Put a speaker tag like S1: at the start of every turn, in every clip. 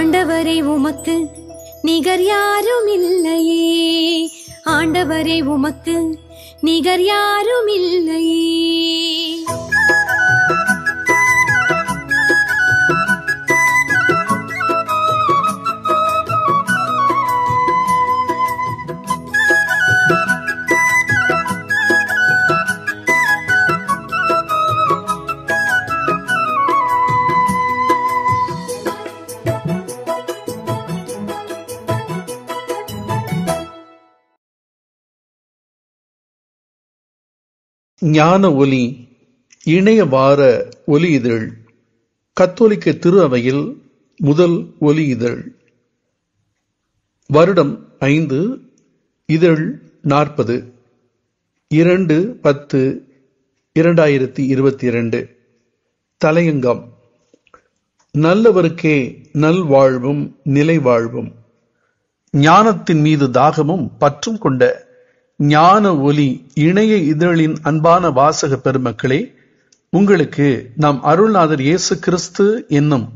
S1: ஆண்டவரே உமக்கு நிகர் யாரும் இல்லையே ஆண்டவரே உமக்கு நிகர் யாரும் இல்லையே
S2: ஞான ஒலி இணைய வார ஒலி இதழ் கத்தோலிக்க திரு அவையில் முதல் ஒலி இதழ். வருடம் ஐந்து இதழ் நாற்பது இரண்டு பத்து இரண்டாயிரத்தி இருபத்தி இரண்டு தலையங்கம். நல்லவருக்கே நல்வாழ்வும் நிலைவாழ்வும் ஞானத்தின் மீது தாகமும் பற்றும் கொண்ட ஞான ஒலி இணைய இதழின் அன்பான வாசக பெருமக்களே உங்களுக்கு நாம் அருள்நாதர் இயேசு கிறிஸ்து என்னும்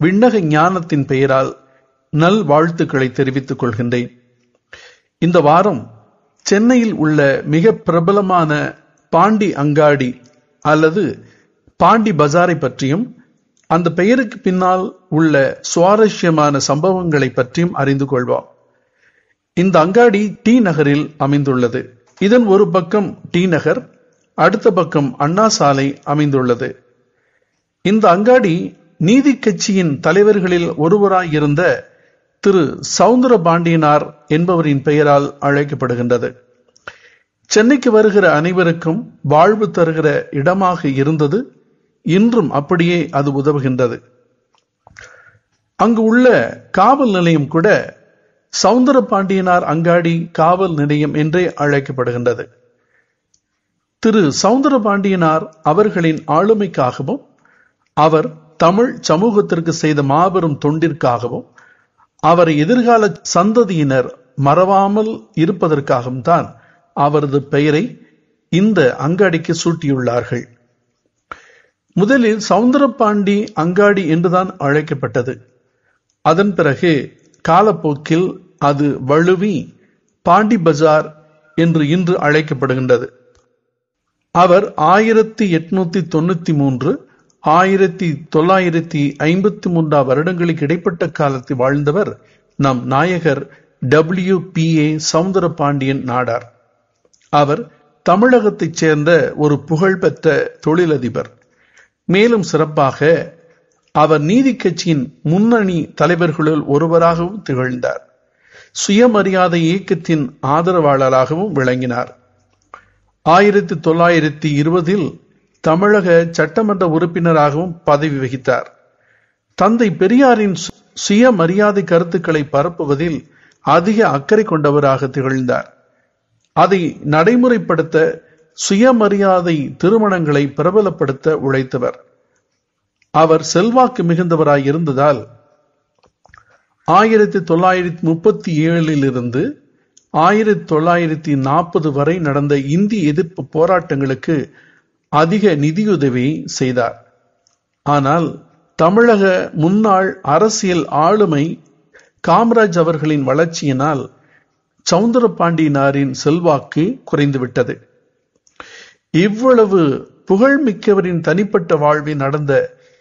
S2: விண்ணக ஞானத்தின் பெயரால் நல் வாழ்த்துக்களை தெரிவித்துக் கொள்கின்றேன். இந்த வாரம் சென்னையில் உள்ள மிக பிரபலமான பாண்டி அங்காடி அல்லது பாண்டி பஜாரை பற்றியும் அந்த பெயருக்கு பின்னால் உள்ள சுவாரஸ்யமான சம்பவங்களை பற்றியும் அறிந்து கொள்வோம். இந்த அங்காடி டி நகரில் அமைந்துள்ளது. இதன் ஒரு பக்கம் டி நகர் அடுத்த பக்கம் அண்ணா சாலை அமைந்துள்ளது. இந்த அங்காடி நீதி கட்சியின் தலைவர்களில் ஒருவராய் இருந்த திரு சவுந்தர பாண்டியனார் என்பவரின் பெயரால் அழைக்கப்படுகின்றது. சென்னைக்கு வருகிற அனைவருக்கும் வாழ்வு தருகிற இடமாக இருந்தது. இன்றும் அப்படியே அது உதவுகின்றது. அங்கு உள்ள காவல் நிலையம் கூட சவுந்தர பாண்டியனார் அங்காடி காவல் நிலையம் என்றே அழைக்கப்படுகின்றது. திரு சவுந்தர பாண்டியனார் அவர்களின் ஆளுமைக்காகவும் அவர் தமிழ் சமூகத்திற்கு செய்த மாபெரும் தொண்டிற்காகவும் அவர் எதிர்கால சந்ததியினர் மறவாமல் இருப்பதற்காகவும் தான் அவரது பெயரை இந்த அங்காடிக்கு சூட்டியுள்ளார்கள். முதலில் சவுந்தரபாண்டி அங்காடி என்றுதான் அழைக்கப்பட்டது. அதன் பிறகு காலப்போக்கில் அது வழுவி பாண்டி பஜார் என்று இன்று அழைக்கப்படுகின்றது. அவர் ஆயிரத்தி எட்நூத்தி தொண்ணூத்தி மூன்று ஆயிரத்தி தொள்ளாயிரத்தி ஐம்பத்தி மூன்றாம் வருடங்களுக்கு இடைப்பட்ட காலத்தில் வாழ்ந்தவர் நம் நாயகர் W P A Soundara Pandian Nadar. அவர் தமிழகத்தைச் சேர்ந்த ஒரு புகழ்பெற்ற தொழிலதிபர். மேலும் சிறப்பாக அவர் நீதி கட்சியின் முன்னணி தலைவர்களுள் ஒருவராகவும் திகழ்ந்தார். சுயமரியாதை இயக்கத்தின் ஆதரவாளராகவும் விளங்கினார். ஆயிரத்தி தொள்ளாயிரத்தி இருபதில் தமிழக சட்டமன்ற உறுப்பினராகவும் பதவி வகித்தார். தந்தை பெரியாரின் சுயமரியாதை கருத்துக்களை பரப்புவதில் அதிக அக்கறை கொண்டவராக திகழ்ந்தார். அதை நடைமுறைப்படுத்த சுயமரியாதை திருமணங்களை பிரபலப்படுத்த உழைத்தவர். அவர் செல்வாக்கு மிகுந்தவராய் இருந்ததால் ஆயிரத்தி தொள்ளாயிரத்தி முப்பத்தி ஏழில் இருந்து ஆயிரத்தி தொள்ளாயிரத்தி நாற்பது வரை நடந்த இந்தி எதிர்ப்பு போராட்டங்களுக்கு அதிக நிதியுதவி செய்தார். ஆனால் தமிழக முன்னாள் அரசியல் ஆளுமை காமராஜ் அவர்களின் வளர்ச்சியினால் சவுந்தர பாண்டியனாரின் செல்வாக்கு குறைந்துவிட்டது. இவ்வளவு புகழ்மிக்கவரின் தனிப்பட்ட வாழ்வில் நடந்த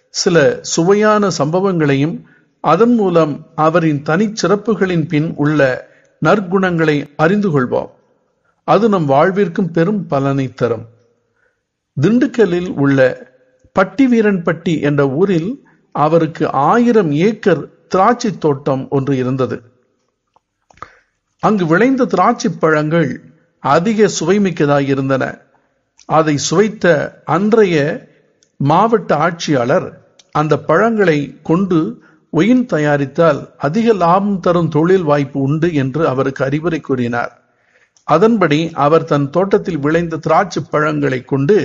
S2: சில சுவையான சம்பவங்களையும் அதன் மூலம் அவரின் தனிச்சிறப்புகளின் பின் உள்ள நற்குணங்களை அறிந்து கொள்வோம். அது நம் வாழ்விற்கும் பெரும் பலனை தரும். திண்டுக்கல்லில் உள்ள பட்டிவீரன்பட்டி என்ற ஊரில் அவருக்கு ஆயிரம் ஏக்கர் திராட்சை தோட்டம் ஒன்று இருந்தது. அங்கு விளைந்த திராட்சை பழங்கள் அதிக சுவைமிக்கதாக இருந்தன. அதை சுவைத்த அன்றைய மாவட்ட ஆட்சியாளர் அந்த பழங்களை கொண்டு ஒயின் தயாரித்தால் அதிக லாபம் தரும் தொழில் வாய்ப்பு உண்டு என்று அவருக்கு அறிவுரை கூறினார். அதன்படி அவர் தன் தோட்டத்தில் விளைந்த திராட்சை பழங்களை கொண்டு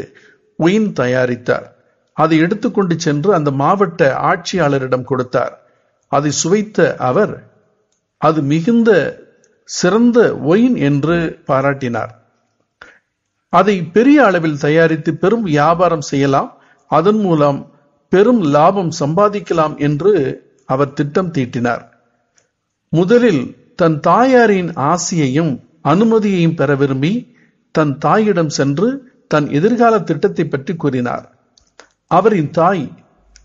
S2: ஒயின் தயாரித்தார். அதை எடுத்துக்கொண்டு சென்று அந்த மாவட்ட ஆட்சியாளரிடம் கொடுத்தார். அதை சுவைத்த அவர் அது மிகுந்த சிறந்த ஒயின் என்று பாராட்டினார். அதை பெரிய அளவில் தயாரித்து பெரும் வியாபாரம் செய்யலாம். அதன் மூலம் பெரும் லாபம் சம்பாதிக்கலாம் என்று அவர் திட்டம் தீட்டினார். முதலில் தன் தாயாரின் ஆசியையும் அனுமதியையும் பெற விரும்பி தன் தாயிடம் சென்று தன் எதிர்கால திட்டத்தை பற்றி கூறினார். அவரின் தாய்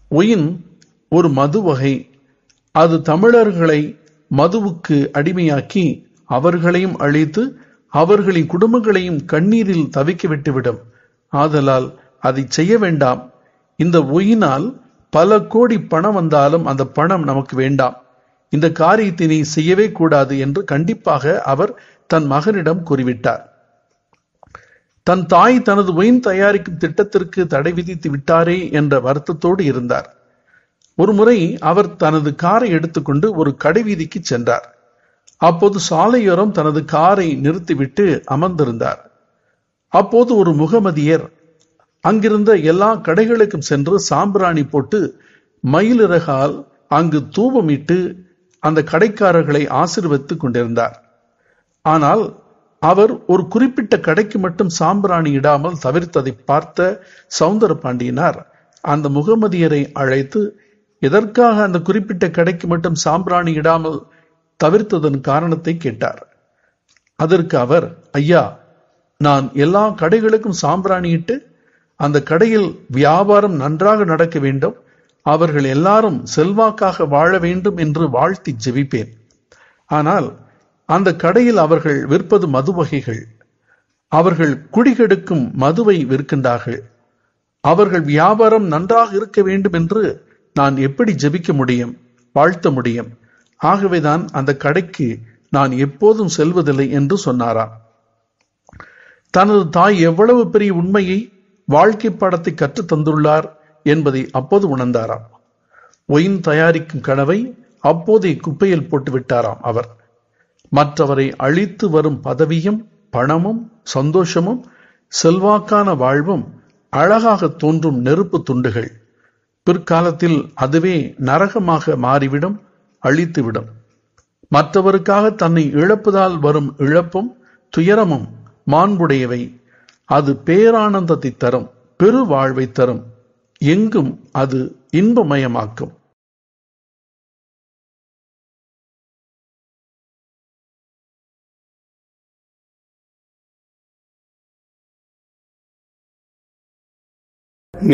S2: ஒயின் ஒரு மது வகை. அது தமிழர்களை மதுவுக்கு அடிமையாக்கி அவர்களையும் அழித்து அவர்களின் குடும்பங்களையும் கண்ணீரில் தவிக்க விட்டுவிடும். ஆதலால் அதை செய்ய வேண்டாம். இந்த ஒயினால் பல கோடி பணம் வந்தாலும் அந்த பணம் நமக்கு வேண்டாம். இந்த காரியத்தை நீ செய்யவே கூடாது என்று கண்டிப்பாக அவர் தன் மகனிடம் கூறிவிட்டார். தன் தாய் தனது ஒயின் தயாரிக்கும் திட்டத்திற்கு தடை விதித்து விட்டாரே என்ற வருத்தத்தோடு இருந்தார். ஒரு முறை அவர் தனது காரை எடுத்துக்கொண்டு ஒரு கடைவீதிக்கு சென்றார். அப்போது சாலையோரம் தனது காரை நிறுத்திவிட்டு அமர்ந்திருந்தார். அப்போது ஒரு முகமதியர் அங்கிருந்த எல்லா கடைகளுக்கும் சென்று சாம்பிராணி போட்டு மயிலிறகால் அங்கு தூபமிட்டு அந்த கடைக்காரர்களை ஆசிர்வதித்துக் கொண்டிருந்தார். ஆனால் அவர் ஒரு குறிப்பிட்ட கடைக்கு மட்டும் சாம்பிராணி இடாமல் தவிர்த்ததை பார்த்த சவுந்தர பாண்டியனார் அந்த முகமதியரை அழைத்து எதற்காக அந்த குறிப்பிட்ட கடைக்கு மட்டும் சாம்பிராணி இடாமல் தவிர்த்ததன் காரணத்தை கேட்டார். அதற்கு அவர் ஐயா நான் எல்லா கடைகளுக்கும் சாம்பிராணி இட்டு அந்த கடையில் வியாபாரம் நன்றாக நடக்க வேண்டும். அவர்கள் எல்லாரும் செல்வாக்காக வாழ வேண்டும் என்று வாழ்த்தி ஜெபிப்பேன். ஆனால் அந்த கடையில் அவர்கள் விற்பது மது வகைகள். அவர்கள் குடிகெடுக்கும் மதுவை விற்கின்றார்கள். அவர்கள் வியாபாரம் நன்றாக இருக்க வேண்டும் என்று நான் எப்படி ஜெபிக்க முடியும் வாழ்த்த முடியும்? ஆகவேதான் அந்த கடைக்கு நான் எப்போதும் செல்வதில்லை என்று சொன்னாராம். தனது தாய் எவ்வளவு பெரிய உண்மையை வாழ்க்கை பாடத்தை கற்றுத் தந்துள்ளார் என்பதை அப்போது உணர்ந்தாராம். ஒயின் தயாரிக்கும் கனவை அப்போதே குப்பையில் போட்டு விட்டாராம் அவர். மற்றவரை அழித்து வரும் பதவியும் பணமும் சந்தோஷமும் செல்வாக்கான வாழ்வும் அழகாக தோன்றும் நெருப்பு துண்டுகள். பிற்காலத்தில் அதுவே நரகமாக மாறிவிடும் அழித்துவிடும். மற்றவருக்காக தன்னை இழப்பதால் வரும் இழப்பும் துயரமும் மாண்புடையவை. அது பேரானந்தத்தை தரும் பெரு வாழ்வை தரும். எங்கும் அது இன்பமயமாக்கும்.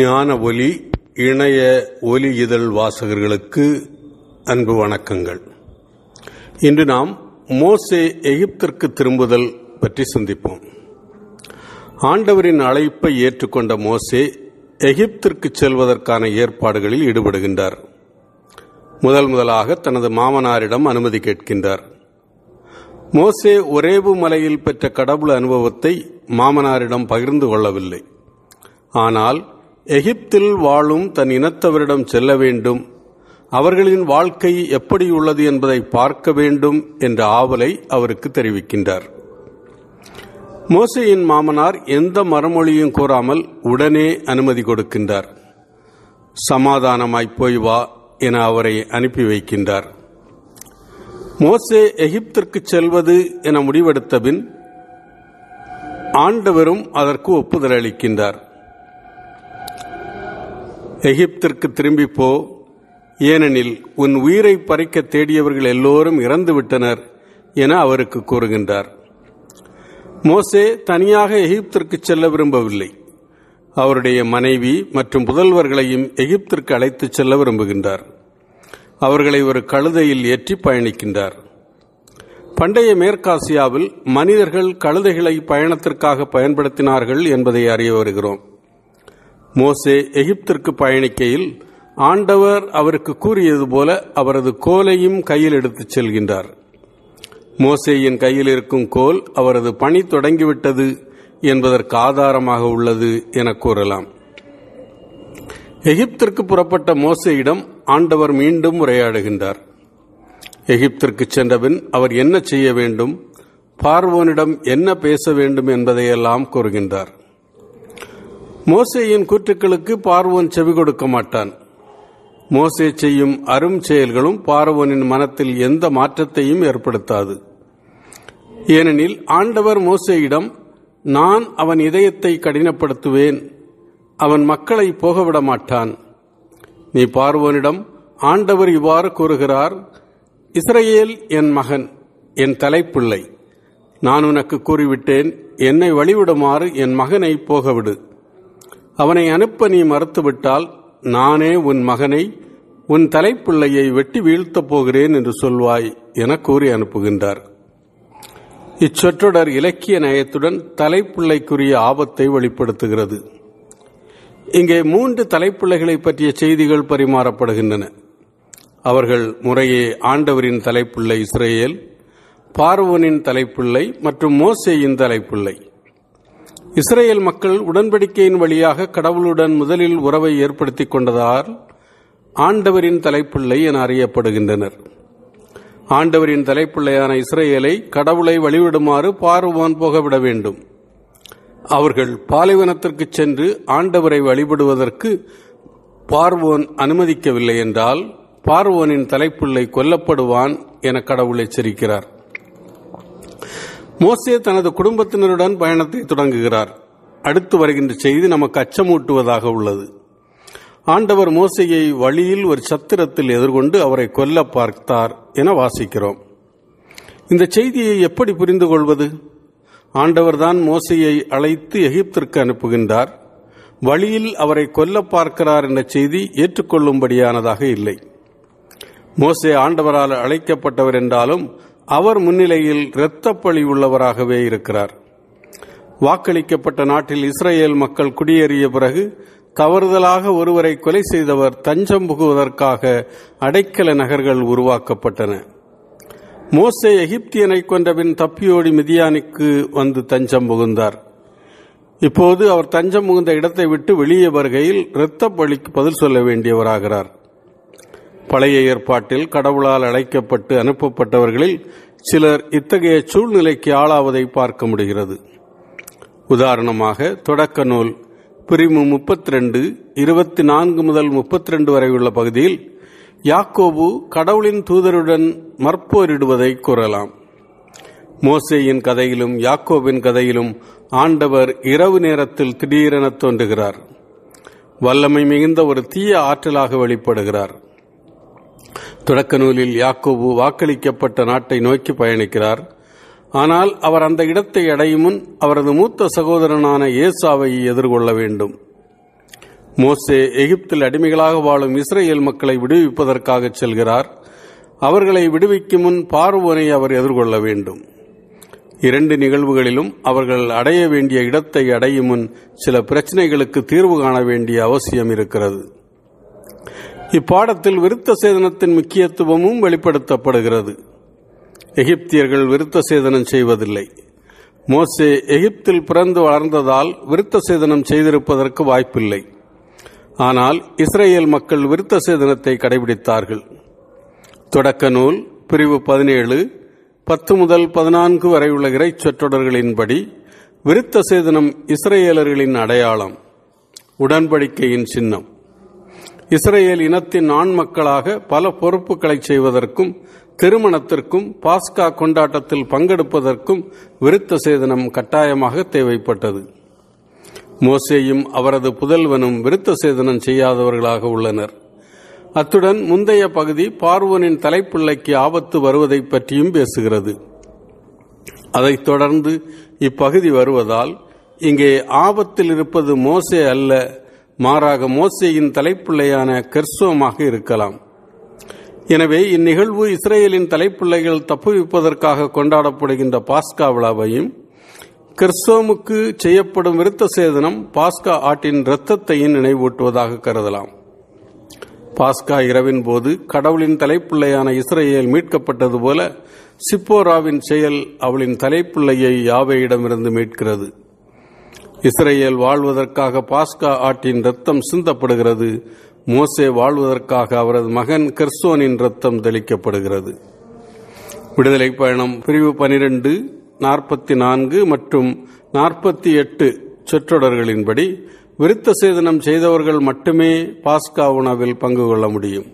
S3: ஞான ஒலி இணைய ஒலி இதழ் வாசகர்களுக்கு அன்பு வணக்கங்கள். இன்று நாம் மோசே எகிப்திற்கு திரும்புதல் பற்றி சிந்திப்போம். ஆண்டவரின் அழைப்பை ஏற்றுக்கொண்ட மோசே எகிப்திற்கு செல்வதற்கான ஏற்பாடுகளில் ஈடுபடுகின்றார். முதல் முதலாக தனது மாமனாரிடம் அனுமதி கேட்கின்றார். மோசே ஒரேபு மலையில் பெற்ற கடவுள் அனுபவத்தை மாமனாரிடம் பகிர்ந்து கொள்ளவில்லை. ஆனால் எகிப்தில் வாழும் தன் இனத்தவரிடம் செல்ல வேண்டும் அவர்களின் வாழ்க்கை எப்படி உள்ளது என்பதை பார்க்க வேண்டும் என்ற ஆவலை அவருக்கு தெரிவிக்கின்றார். மோசையின் மாமனார் எந்த மறுமொழியும் கூறாமல் உடனே அனுமதி கொடுக்கின்றார். சமாதானமாய் போய் வா என அவரை அனுப்பி வைக்கின்றார். மோசே எகிப்திற்கு செல்வது என முடிவெடுத்தபின் ஆண்டவரும் அதற்கு ஒப்புதல் அளிக்கின்றார். எகிப்திற்கு திரும்பி போ ஏனெனில் உன் உயிரை பறிக்க தேடியவர்கள் எல்லோரும் இறந்துவிட்டனர் என அவருக்கு கூறுகின்றார். மோசே தனியாக எகிப்திற்கு செல்ல விரும்பவில்லை. அவருடைய மனைவி மற்றும் புதல்வர்களையும் எகிப்திற்கு அழைத்துச் செல்ல விரும்புகின்றார். அவர்களை ஒரு கழுதையில் ஏற்றி பயணிக்கின்றார். பண்டைய மேற்காசியாவில் மனிதர்கள் கழுதைகளை பயணத்திற்காக பயன்படுத்தினார்கள் என்பதை அறிய வருகிறோம். மோசே எகிப்திற்கு பயணிக்கையில் ஆண்டவர் அவருக்கு கூறியது போல அவரது கோலையும் கையில் எடுத்துச் செல்கின்றார். மோசேயின் கையில் இருக்கும் கோல் அவரது பணி தொடங்கிவிட்டது என்பதற்கு ஆதாரமாக உள்ளது என கூறலாம். எகிப்திற்கு புறப்பட்ட மோசையிடம் ஆண்டவர் மீண்டும் உரையாடுகின்றார். எகிப்திற்கு சென்றபின் அவர் என்ன செய்ய வேண்டும்? பார்வோனிடம் என்ன பேச வேண்டும் என்பதையெல்லாம் கூறுகின்றார். மோசேயின் கூற்றுக்களுக்கு பார்வோன் செவி கொடுக்க மாட்டான். மோசே செய்யும் அரும் செயல்களும் பார்வோனின் மனத்தில் எந்த மாற்றத்தையும் ஏற்படுத்தாது. ஏனெனில் ஆண்டவர் மோசேயிடம் நான் அவன் இதயத்தை கடினப்படுத்துவேன். அவன் மக்களை போகவிட மாட்டான் நீ பார்வோனிடம் ஆண்டவர் இவ்வாறு கூறுகிறார் இஸ்ரேல் என் மகன் என் தலைப்பிள்ளை. நான் உனக்கு கூறிவிட்டேன் என்னை வழிவிடுமாறு என் மகனை போகவிடு. அவனை அனுப்ப நீ மறுத்துவிட்டால் நானே உன் மகனை உன் தலைப்பிள்ளையை வெட்டி வீழ்த்தப் போகிறேன் என்று சொல்வாய் என கூறி அனுப்புகின்றார். இச்சொற்றொடர் இலக்கிய நயத்துடன் தலைப்பிள்ளைக்குரிய ஆபத்தை வெளிப்படுத்துகிறது. இங்கே மூன்று தலைப்பிள்ளைகளை பற்றிய செய்திகள் பரிமாறப்படுகின்றன. அவர்கள் முறையே ஆண்டவரின் தலைப்பிள்ளை இஸ்ரேல் பார்வனின் தலைப்பிள்ளை மற்றும் மோசேயின் தலைப்பிள்ளை. இஸ்ரேல் மக்கள் உடன்படிக்கையின் வழியாக கடவுளுடன் முதலில் உறவை ஏற்படுத்திக் கொண்டதால் ஆண்டவரின் தலைப்பிள்ளை என அறியப்படுகின்றனர். ஆண்டவரின் தலைப்பிள்ளையான இஸ்ரேலை கடவுளை வழிவிடுமாறு பார்வோன் போகவிட வேண்டும். அவர்கள் பாலைவனத்திற்கு சென்று ஆண்டவரை வழிபடுவதற்கு பார்வோன் அனுமதிக்கவில்லை என்றால் பார்வோனின் தலைப்பிள்ளை கொல்லப்படுவான் என கடவுள் எச்சரிக்கிறார். மோசே தனது குடும்பத்தினருடன் பயணத்தை தொடங்குகிறார். அடுத்து வருகின்ற செய்தி நமக்கு அச்சமூட்டுவதாக உள்ளது. ஆண்டவர் மோசையை வழியில் ஒரு சத்திரத்தில் எதிர்கொண்டு அவரை கொல்ல பார்த்தார் என வாசிக்கிறோம். இந்த செய்தியை எப்படி புரிந்து கொள்வது? ஆண்டவர்தான் மோசையை அழைத்து எகிப்திற்கு அனுப்புகின்றார். வழியில் அவரை கொல்ல பார்க்கிறார் என்ற செய்தி ஏற்றுக்கொள்ளும்படியானதாக இல்லை. மோசே ஆண்டவரால் அழைக்கப்பட்டவர் என்றாலும் அவர் முன்னிலையில் இரத்தப்பழி உள்ளவராகவே இருக்கிறார். வாக்களிக்கப்பட்ட நாட்டில் இஸ்ரேல் மக்கள் குடியேறிய பிறகு தவறுதலாக ஒருவரை கொலை செய்தவர் தஞ்சம் புகுவதற்காக அடைக்கல நகர்கள் உருவாக்கப்பட்டன. மோசே எகிப்தியனை கொண்டபின் தப்பியோடி மிதியானுக்கு வந்து தஞ்சம் புகுந்தார். இப்போது அவர் தஞ்சம் புகுந்த இடத்தை விட்டு வெளியே வருகையில் இரத்த பலிக்கு பதில் சொல்ல வேண்டியவராகிறார். பழைய ஏற்பாட்டில் கடவுளால் அழைக்கப்பட்டு அனுப்பப்பட்டவர்களில் சிலர் இத்தகைய சூழ்நிலைக்கு ஆளாவதை பார்க்க முடிகிறது. உதாரணமாக தொடக்க நூல் பிரிவு முப்பத்தி ரெண்டு இருபத்தி நான்கு முதல் முப்பத்தி ரெண்டு வரை உள்ள பகுதியில் யாக்கோபு கடவுளின் தூதருடன் மற்போரிடுவதை கூறலாம். மோசேயின் கதையிலும் யாக்கோபின் கதையிலும் ஆண்டவர் இரவு நேரத்தில் திடீரென தோன்றுகிறார். வல்லமை மிகுந்த ஒரு தீய ஆற்றலாக வெளிப்படுகிறார். தொடக்க நூலில் யாக்கோபு வாக்களிக்கப்பட்ட நாட்டை நோக்கி பயணிக்கிறார். ஆனால் அவர் அந்த இடத்தை அடையும் முன் அவரது மூத்த சகோதரனான ஏசாவை எதிர்கொள்ள வேண்டும். மோசே எகிப்தில் அடிமைகளாக வாழும் இஸ்ரேல் மக்களை விடுவிப்பதற்காக செல்கிறார். அவர்களை விடுவிக்கும் முன் பார்வோனை அவர் எதிர்கொள்ள வேண்டும். இரண்டு நிகழ்வுகளிலும் அவர்கள் அடைய வேண்டிய இடத்தை அடையும் முன் சில பிரச்சனைகளுக்கு தீர்வு காண வேண்டிய அவசியம் இருக்கிறது. இப்பாடத்தில் விருத்த சேதனத்தின் முக்கியத்துவமும் வெளிப்படுத்தப்படுகிறது. எகிப்தியர்கள் விருத்த சேதனம் செய்வதில்லை. மோசே எகிப்தில் பிறந்து வளர்ந்ததால் விருத்த சேதனம் செய்திருப்பதற்கு வாய்ப்பில்லை. ஆனால் இஸ்ரேல் மக்கள் விருத்த சேதனத்தை கடைபிடித்தார்கள். தொடக்க நூல் பிரிவு பதினேழு பத்து முதல் பதினான்கு வரை உள்ள இறைச் சொற்றொடர்களின்படி விருத்த சேதனம் இஸ்ரேலர்களின் அடையாளம் உடன்படிக்கையின் சின்னம். இஸ்ரேல் இனத்தின் ஆண் மக்களாக பல பொறுப்புகளை செய்வதற்கும் திருமணத்திற்கும் பாஸ்கா கொண்டாட்டத்தில் பங்கெடுப்பதற்கும் விருத்த சேதனம் கட்டாயமாக தேவைப்பட்டது. மோசேயும் அவரது புதல்வனும் விருத்த சேதனம் செய்யாதவர்களாக உள்ளனர். அத்துடன் முந்தைய பகுதி பார்வோனின் தலைப்பிள்ளைக்கு ஆபத்து வருவதை பற்றியும் பேசுகிறது. அதைத் தொடர்ந்து இப்பகுதி வருவதால் இங்கே ஆபத்தில் இருப்பது மோசே அல்ல மாறாக மோசேயின் தலைப்பிள்ளையான கெர்சோமாக இருக்கலாம். எனவே இந்நிகழ்வு இஸ்ரேலின் தலைப்பிள்ளைகள் தப்புவிப்பதற்காக கொண்டாடப்படுகின்ற பாஸ்கா விழாவையும் கிறிஸ்தவமுக்கு செய்யப்படும் விருத்த சேதனம் பாஸ்கா ஆட்டின் இரத்தத்தையும் நினைவூட்டுவதாக கருதலாம். பாஸ்கா இரவின் போது கடவுளின் தலைப்பிள்ளையான இஸ்ரேல் மீட்கப்பட்டது போல சிப்போராவின் செயல் அவளின் தலைப்பிள்ளையை யாவையிடமிருந்து மீட்கிறது? இஸ்ரேல் வாழ்வதற்காக பாஸ்கா ஆட்டின் ரத்தம் சிந்தப்படுகிறது. மோசே வாழ்வதற்காக அவரது மகன் கெர்சோனின் ரத்தம் தெளிக்கப்படுகிறது. விடுதலை பயணம் பிரிவு பனிரெண்டு நாற்பத்தி நான்கு மற்றும் நாற்பத்தி எட்டு சொற்றொடர்களின்படி விருத்த சேதனம் செய்தவர்கள் மட்டுமே பாஸ்கா உணவில் பங்கு கொள்ள முடியும்.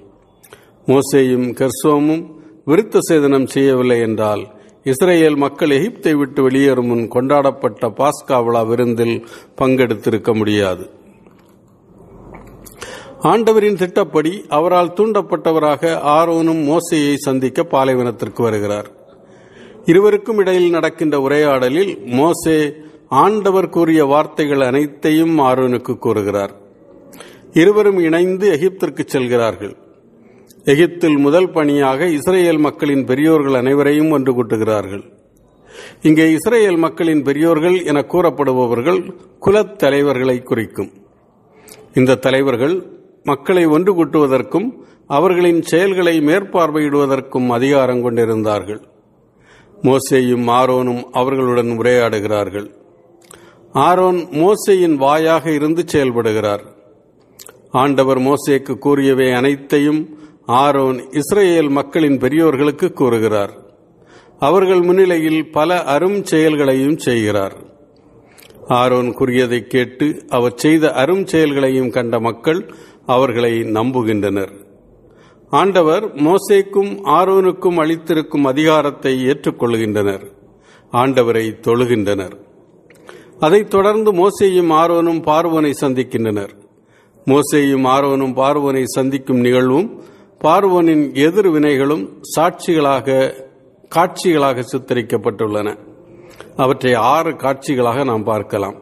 S3: மோசேயும் கெர்சோமும் விருத்த சேதனம் செய்யவில்லை என்றால் இஸ்ரேல் மக்கள் எகிப்தை விட்டு வெளியேறும் முன் கொண்டாடப்பட்ட பாஸ்கா விழா விருந்தில் பங்கெடுத்திருக்க முடியாது. ஆண்டவரின் திட்டப்படி அவரால் தூண்டப்பட்டவராக ஆரோனும் மோசையை சந்திக்க பாலைவனத்திற்கு வருகிறார். இருவருக்கும் இடையில் நடக்கின்ற உரையாடலில் மோசே ஆண்டவர் கூறிய வார்த்தைகள் அனைத்தையும் ஆரோனுக்கு கூறுகிறார். இருவரும் இணைந்து எகிப்திற்கு செல்கிறார்கள். எகிப்தில் முதல் பணியாக இஸ்ரேல் மக்களின் பெரியோர்கள் அனைவரையும் ஒன்று கூட்டுகிறார்கள். இங்கே இஸ்ரேல் மக்களின் பெரியோர்கள் என கூறப்படுபவர்கள் குலத் தலைவர்களை குறிக்கும். இந்த தலைவர்கள் மக்களை ஒன்று கூட்டுவதற்கும் அவர்களின் செயல்களை மேற்பார்வையிடுவதற்கும் அதிகாரம் கொண்டிருந்தார்கள். மோசேயும் ஆரோனும் அவர்களுடன் உரையாடுகிறார்கள். ஆரோன் மோசேயின் வாயாக இருந்து செயல்படுகிறார். ஆண்டவர் மோசேக்கு கூறியவை அனைத்தையும் ஆரோன் இஸ்ரேல் மக்களின் பெரியோர்களுக்கு கூறுகிறார். அவர்கள் முன்னிலையில் பல அரும் செயல்களையும் செய்கிறார். ஆரோன் கூறியதை கேட்டு அவர் செய்த அரும் செயல்களையும் கண்ட மக்கள் அவர்களை நம்புகின்றனர். ஆண்டவர் மோசேக்கும் ஆரோனுக்கும் அளித்திருக்கும் அதிகாரத்தை ஏற்றுக்கொள்கின்றனர். ஆண்டவரை தொழுகின்றனர். அதைத் தொடர்ந்து மோசேயும் ஆரோனும் பார்வனை சந்திக்கின்றனர். மோசேயும் ஆரோனும் பார்வனை சந்திக்கும் நிகழ்வும் பார்வோனின் எதிர்வினைகளும் சாட்சிகளாக காட்சிகளாக சித்தரிக்கப்பட்டுள்ளன. அவற்றை ஆறு காட்சிகளாக நாம் பார்க்கலாம்.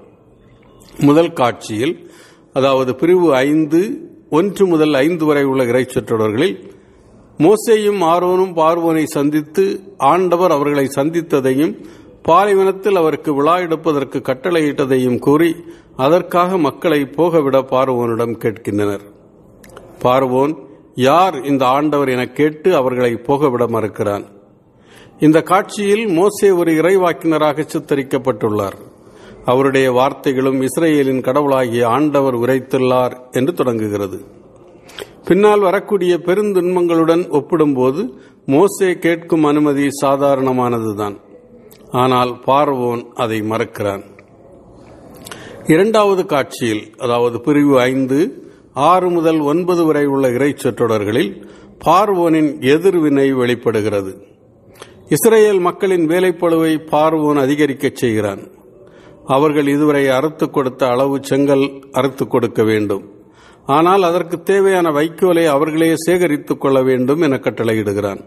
S3: முதல் காட்சியில் அதாவது பிரிவு ஐந்து ஒன்று முதல் ஐந்து வரை உள்ள இறைச்சொற்றொடர்களில் மோசேயும் ஆர்வனும் பார்வோனை சந்தித்து ஆண்டவர் அவர்களை சந்தித்ததையும் பாலைவனத்தில் அவருக்கு விழா எடுப்பதற்கு கட்டளையிட்டதையும் கூறி அதற்காக மக்களை போகவிட பார்வோனிடம் கேட்கின்றனர். பார்வோன் யார் இந்த ஆண்டவர் என கேட்டு அவர்களை போகவிட மறுக்கிறான்? இந்த காட்சியில் மோசே ஒரு இறைவாக்கினராக சித்தரிக்கப்பட்டுள்ளார். அவருடைய வார்த்தைகளும் இஸ்ரேலின் கடவுளாகிய ஆண்டவர் உரைத்துள்ளார் என்று தொடங்குகிறது. பின்னால் வரக்கூடிய பெருந்துன்பங்களுடன் ஒப்பிடும்போது மோசே கேட்கும் அனுமதி சாதாரணமானதுதான். ஆனால் பார்வோன் அதை மறக்கிறான். இரண்டாவது காட்சியில் அதாவது பிரிவு ஐந்து ஆறு முதல் ஒன்பது வரை உள்ள இறைச்சொற்றொடர்களில் பார்வோனின் எதிர்வினை வெளிப்படுகிறது. இஸ்ரேல் மக்களின் வேலைப்பளுவை பார்வோன் அதிகரிக்கச் செய்கிறான். அவர்கள் இதுவரை அறுத்து கொடுத்த அளவு செங்கல் அறுத்து கொடுக்க வேண்டும். ஆனால் அதற்கு தேவையான வைக்கோலை அவர்களே சேகரித்துக் கொள்ள வேண்டும் என கட்டளையிடுகிறான்.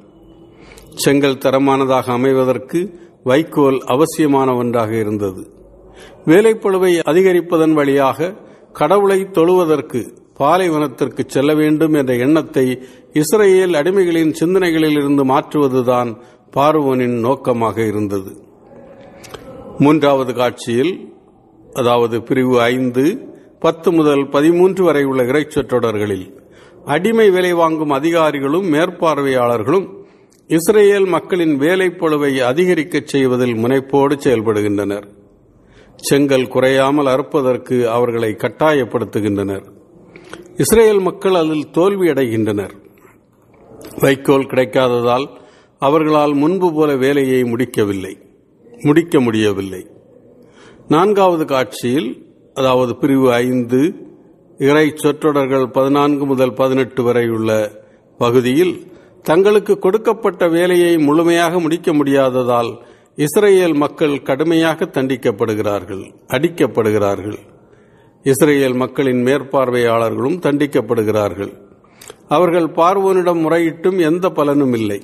S3: செங்கல் தரமானதாக அமைவதற்கு வைக்கோல் அவசியமான ஒன்றாக இருந்தது. வேலைப்பழுவை அதிகரிப்பதன் வழியாக கடவுளை தொழுவதற்கு பாலைவனத்திற்கு செல்ல வேண்டும் என்ற எண்ணத்தை இஸ்ரேல் அடிமைகளின் சிந்தனைகளில் இருந்து மாற்றுவதுதான் பார்வோனின் நோக்கமாக இருந்தது. மூன்றாவது காட்சியில் அதாவது பிரிவு ஐந்து பத்து முதல் பதிமூன்று வரை உள்ள இறைச்சொற்றொடர்களில் அடிமை விலை வாங்கும் அதிகாரிகளும் மேற்பார்வையாளர்களும் இஸ்ரேல் மக்களின் வேலைப்பொழுவை அதிகரிக்கச் செய்வதில் முனைப்போடு செயல்படுகின்றனர். செங்கல் குறையாமல் அறுப்பதற்கு அவர்களை கட்டாயப்படுத்துகின்றனர். இஸ்ரேல் மக்கள் அதில் தோல்வியடைகின்றனர். வைக்கோல் கிடைக்காததால் அவர்களால் முன்பு போல வேலையை முடிக்கவில்லை. முடிக்க முடியவில்லை. நான்காவது காட்சியில் அதாவது பிரிவு ஐந்து இறை சொற்றொடர்கள் பதினான்கு முதல் பதினெட்டு வரை உள்ள பகுதியில் தங்களுக்கு கொடுக்கப்பட்ட வேலையை முழுமையாக முடிக்க முடியாததால் இஸ்ரேல் மக்கள் கடுமையாக தண்டிக்கப்படுகிறார்கள் அடிக்கப்படுகிறார்கள். இஸ்ரேல் மக்களின் மேற்பார்வையாளர்களும் தண்டிக்கப்படுகிறார்கள். அவர்கள் பார்வோனிடம் முறையிட்டும் எந்த பலனும் இல்லை.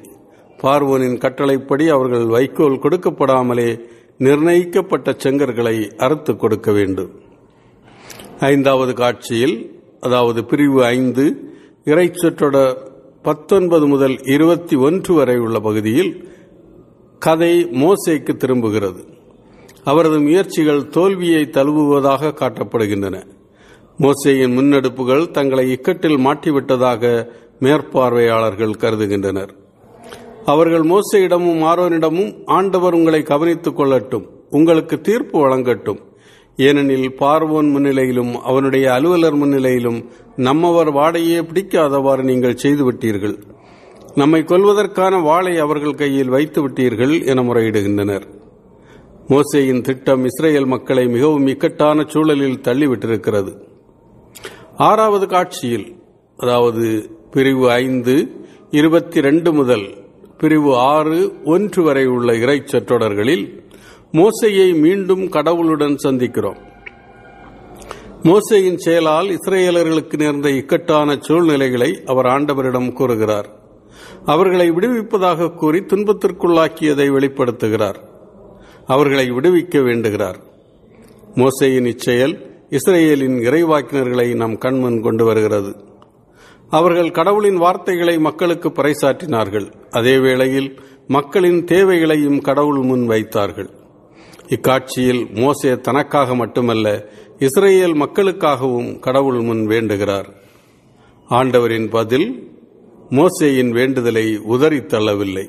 S3: பார்வோனின் கட்டளைப்படி அவர்கள் வைக்கோல் கொடுக்கப்படாமலே நிர்ணயிக்கப்பட்ட செங்கற்களை அறுத்து கொடுக்க வேண்டும். ஐந்தாவது காட்சியில் அதாவது பிரிவு ஐந்து இறைச்சொற்றொட பத்தொன்பது முதல் இருபத்தி ஒன்று வரை உள்ள பகுதியில் கதை மோசைக்கு திரும்புகிறது. அவரது முயற்சிகள் தோல்வியை தழுவுவதாக காட்டப்படுகின்றன. மோசேயின் முன்னெடுப்புகள் தங்களை இக்கட்டில் மாட்டிவிட்டதாக மேற்பார்வையாளர்கள் கருதுகின்றனர். அவர்கள் மோசையிடமும் ஆரோனிடமும் ஆண்டவர் உங்களை கவனித்துக் கொள்ளட்டும். உங்களுக்கு தீர்ப்பு வழங்கட்டும். ஏனெனில் பார்வோன் முன்னிலையிலும் அவனுடைய அலுவலர் முன்னிலையிலும் நம்மவர் வாடையே பிடிக்காதவாறு நீங்கள் செய்துவிட்டீர்கள். நம்மை கொல்வதற்கான வாளை அவர்கள் கையில் வைத்து விட்டீர்கள் என முறையிடுகின்றனர். மோசேயின் திட்டம் இஸ்ரேல் மக்களை மிகவும் இக்கட்டான சூழலில் தள்ளிவிட்டிருக்கிறது. ஆறாவது காட்சியில் அதாவது பிரிவு ஐந்து இருபத்தி ரெண்டு முதல் பிரிவு ஆறு ஒன்று வரை உள்ள இறைச்சொற்றொடர்களில் மோசையை மீண்டும் கடவுளுடன் சந்திக்கிறோம். மோசையின் செயலால் இஸ்ரேலர்களுக்கு நேர்ந்த இக்கட்டான சூழ்நிலைகளை அவர் ஆண்டவரிடம் கூறுகிறார். அவர்களை விடுவிப்பதாக கூறி துன்பத்திற்குள்ளாக்கியதை வெளிப்படுத்துகிறார். அவர்களை விடுவிக்க வேண்டுகிறார். மோசையின் இச்செயல் இஸ்ரேலின் இறைவாக்கினர்களை நம் கண்முன் கொண்டு வருகிறது. அவர்கள் கடவுளின் வார்த்தைகளை மக்களுக்கு பறைசாற்றினார்கள். அதே வேளையில் மக்களின் தேவைகளையும் கடவுள் முன் வைத்தார்கள். இக்காட்சியில் மோசே தனக்காக மட்டுமல்ல இஸ்ரேல் மக்களுக்காகவும் கடவுள் முன் வேண்டுகிறார். ஆண்டவரின் பதில் மோசேயின் வேண்டுதலை உதறி தள்ளவில்லை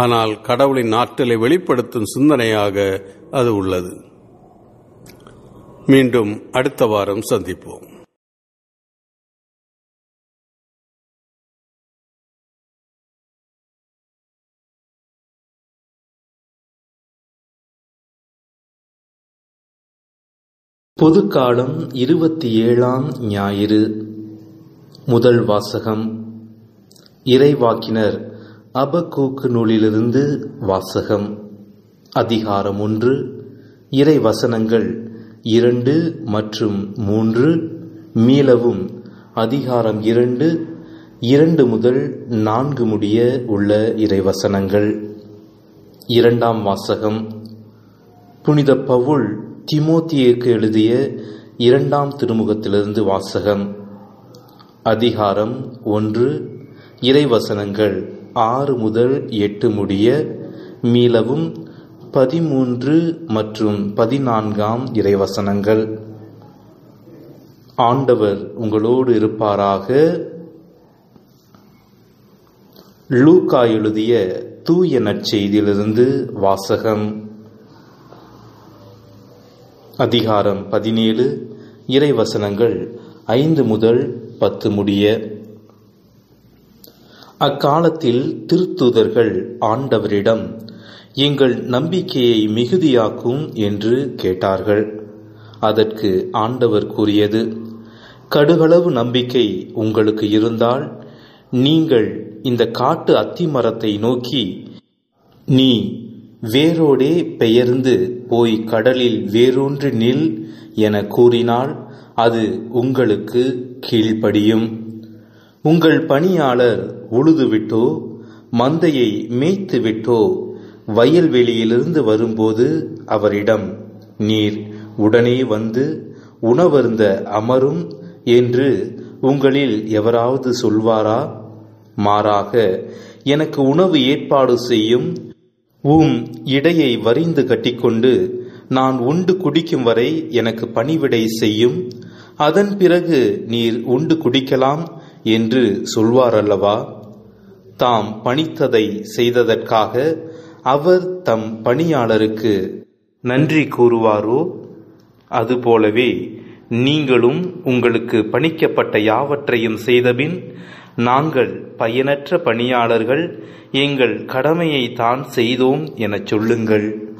S3: ஆனால் கடவுளின் ஆற்றலை வெளிப்படுத்தும் சிந்தனையாக அது உள்ளது. மீண்டும் அடுத்த வாரம் சந்திப்போம்.
S4: பொதுக்காலம் இருபத்தி ஏழாம் ஞாயிறு. முதல் வாசகம். இறைவாக்கினர் அபக்கூக்கு நூலிலிருந்து வாசகம். அதிகாரம் ஒன்று. இறை வசனங்கள் இரண்டு மற்றும் மூன்று. மீளவும் அதிகாரம் இரண்டு. இரண்டு முதல் நான்கு முடிய உள்ள இறைவசனங்கள். இரண்டாம் வாசகம். புனித பவுல் திமோத்தியக்கு எழுதிய இரண்டாம் திருமுகத்திலிருந்து வாசகம் அதிகாரம் ஒன்று இறைவசனங்கள் ஆறு முதல் எட்டு முடிய மீளவும் பதிமூன்று மற்றும் பதினான்காம் இறைவசனங்கள். ஆண்டவர் உங்களோடு இருப்பாராக. லூக்கா எழுதிய தூய நற்செய்தியிலிருந்து வாசகம். அதிகாரம் பதினேழு. இறைவசனங்கள் ஐந்து முதல் பத்து முடிய. அக்காலத்தில் திருத்துதர்கள் ஆண்டவரிடம் எங்கள் நம்பிக்கையை மிகுதியாக்கும் என்று கேட்டார்கள். அதற்கு ஆண்டவர் கூறியது கடுகளவு நம்பிக்கை உங்களுக்கு இருந்தால் நீங்கள் இந்த காட்டு அத்தி மரத்தை நோக்கி நீ வேரோடே பெயர்ந்து போய் கடலில் வேரூன்றி நில் என கூறினால் அது உங்களுக்கு கீழ்ப்படியும். உங்கள் பணியாளர் உழுதுவிட்டோ மந்தையை மேய்த்துவிட்டோ வயல்வெளியிலிருந்து வரும்போது அவரிடம் நீர் உடனே வந்து உணவருந்த அமரும் என்று உங்களில் எவராவது சொல்வாரா? மாறாக எனக்கு உணவு ஏற்பாடு செய்யும் உம் இடையை வரிந்து கட்டிக்கொண்டு நான் உண்டு குடிக்கும் வரை எனக்கு பணிவிடை செய்யும் அதன் பிறகு நீர் உண்டு குடிக்கலாம் என்று சொல்வாரல்லவா? தாம் பணித்ததை செய்ததற்காக அவர் தம் பணியாளருக்கு நன்றி கூறுவாரோ? அதுபோலவே நீங்களும் உங்களுக்கு பணிக்கப்பட்ட யாவற்றையும் செய்தபின் நாங்கள் பயனற்ற பணியாளர்கள் எங்கள் கடமையை தான் செய்தோம் எனச் சொல்லுங்கள்.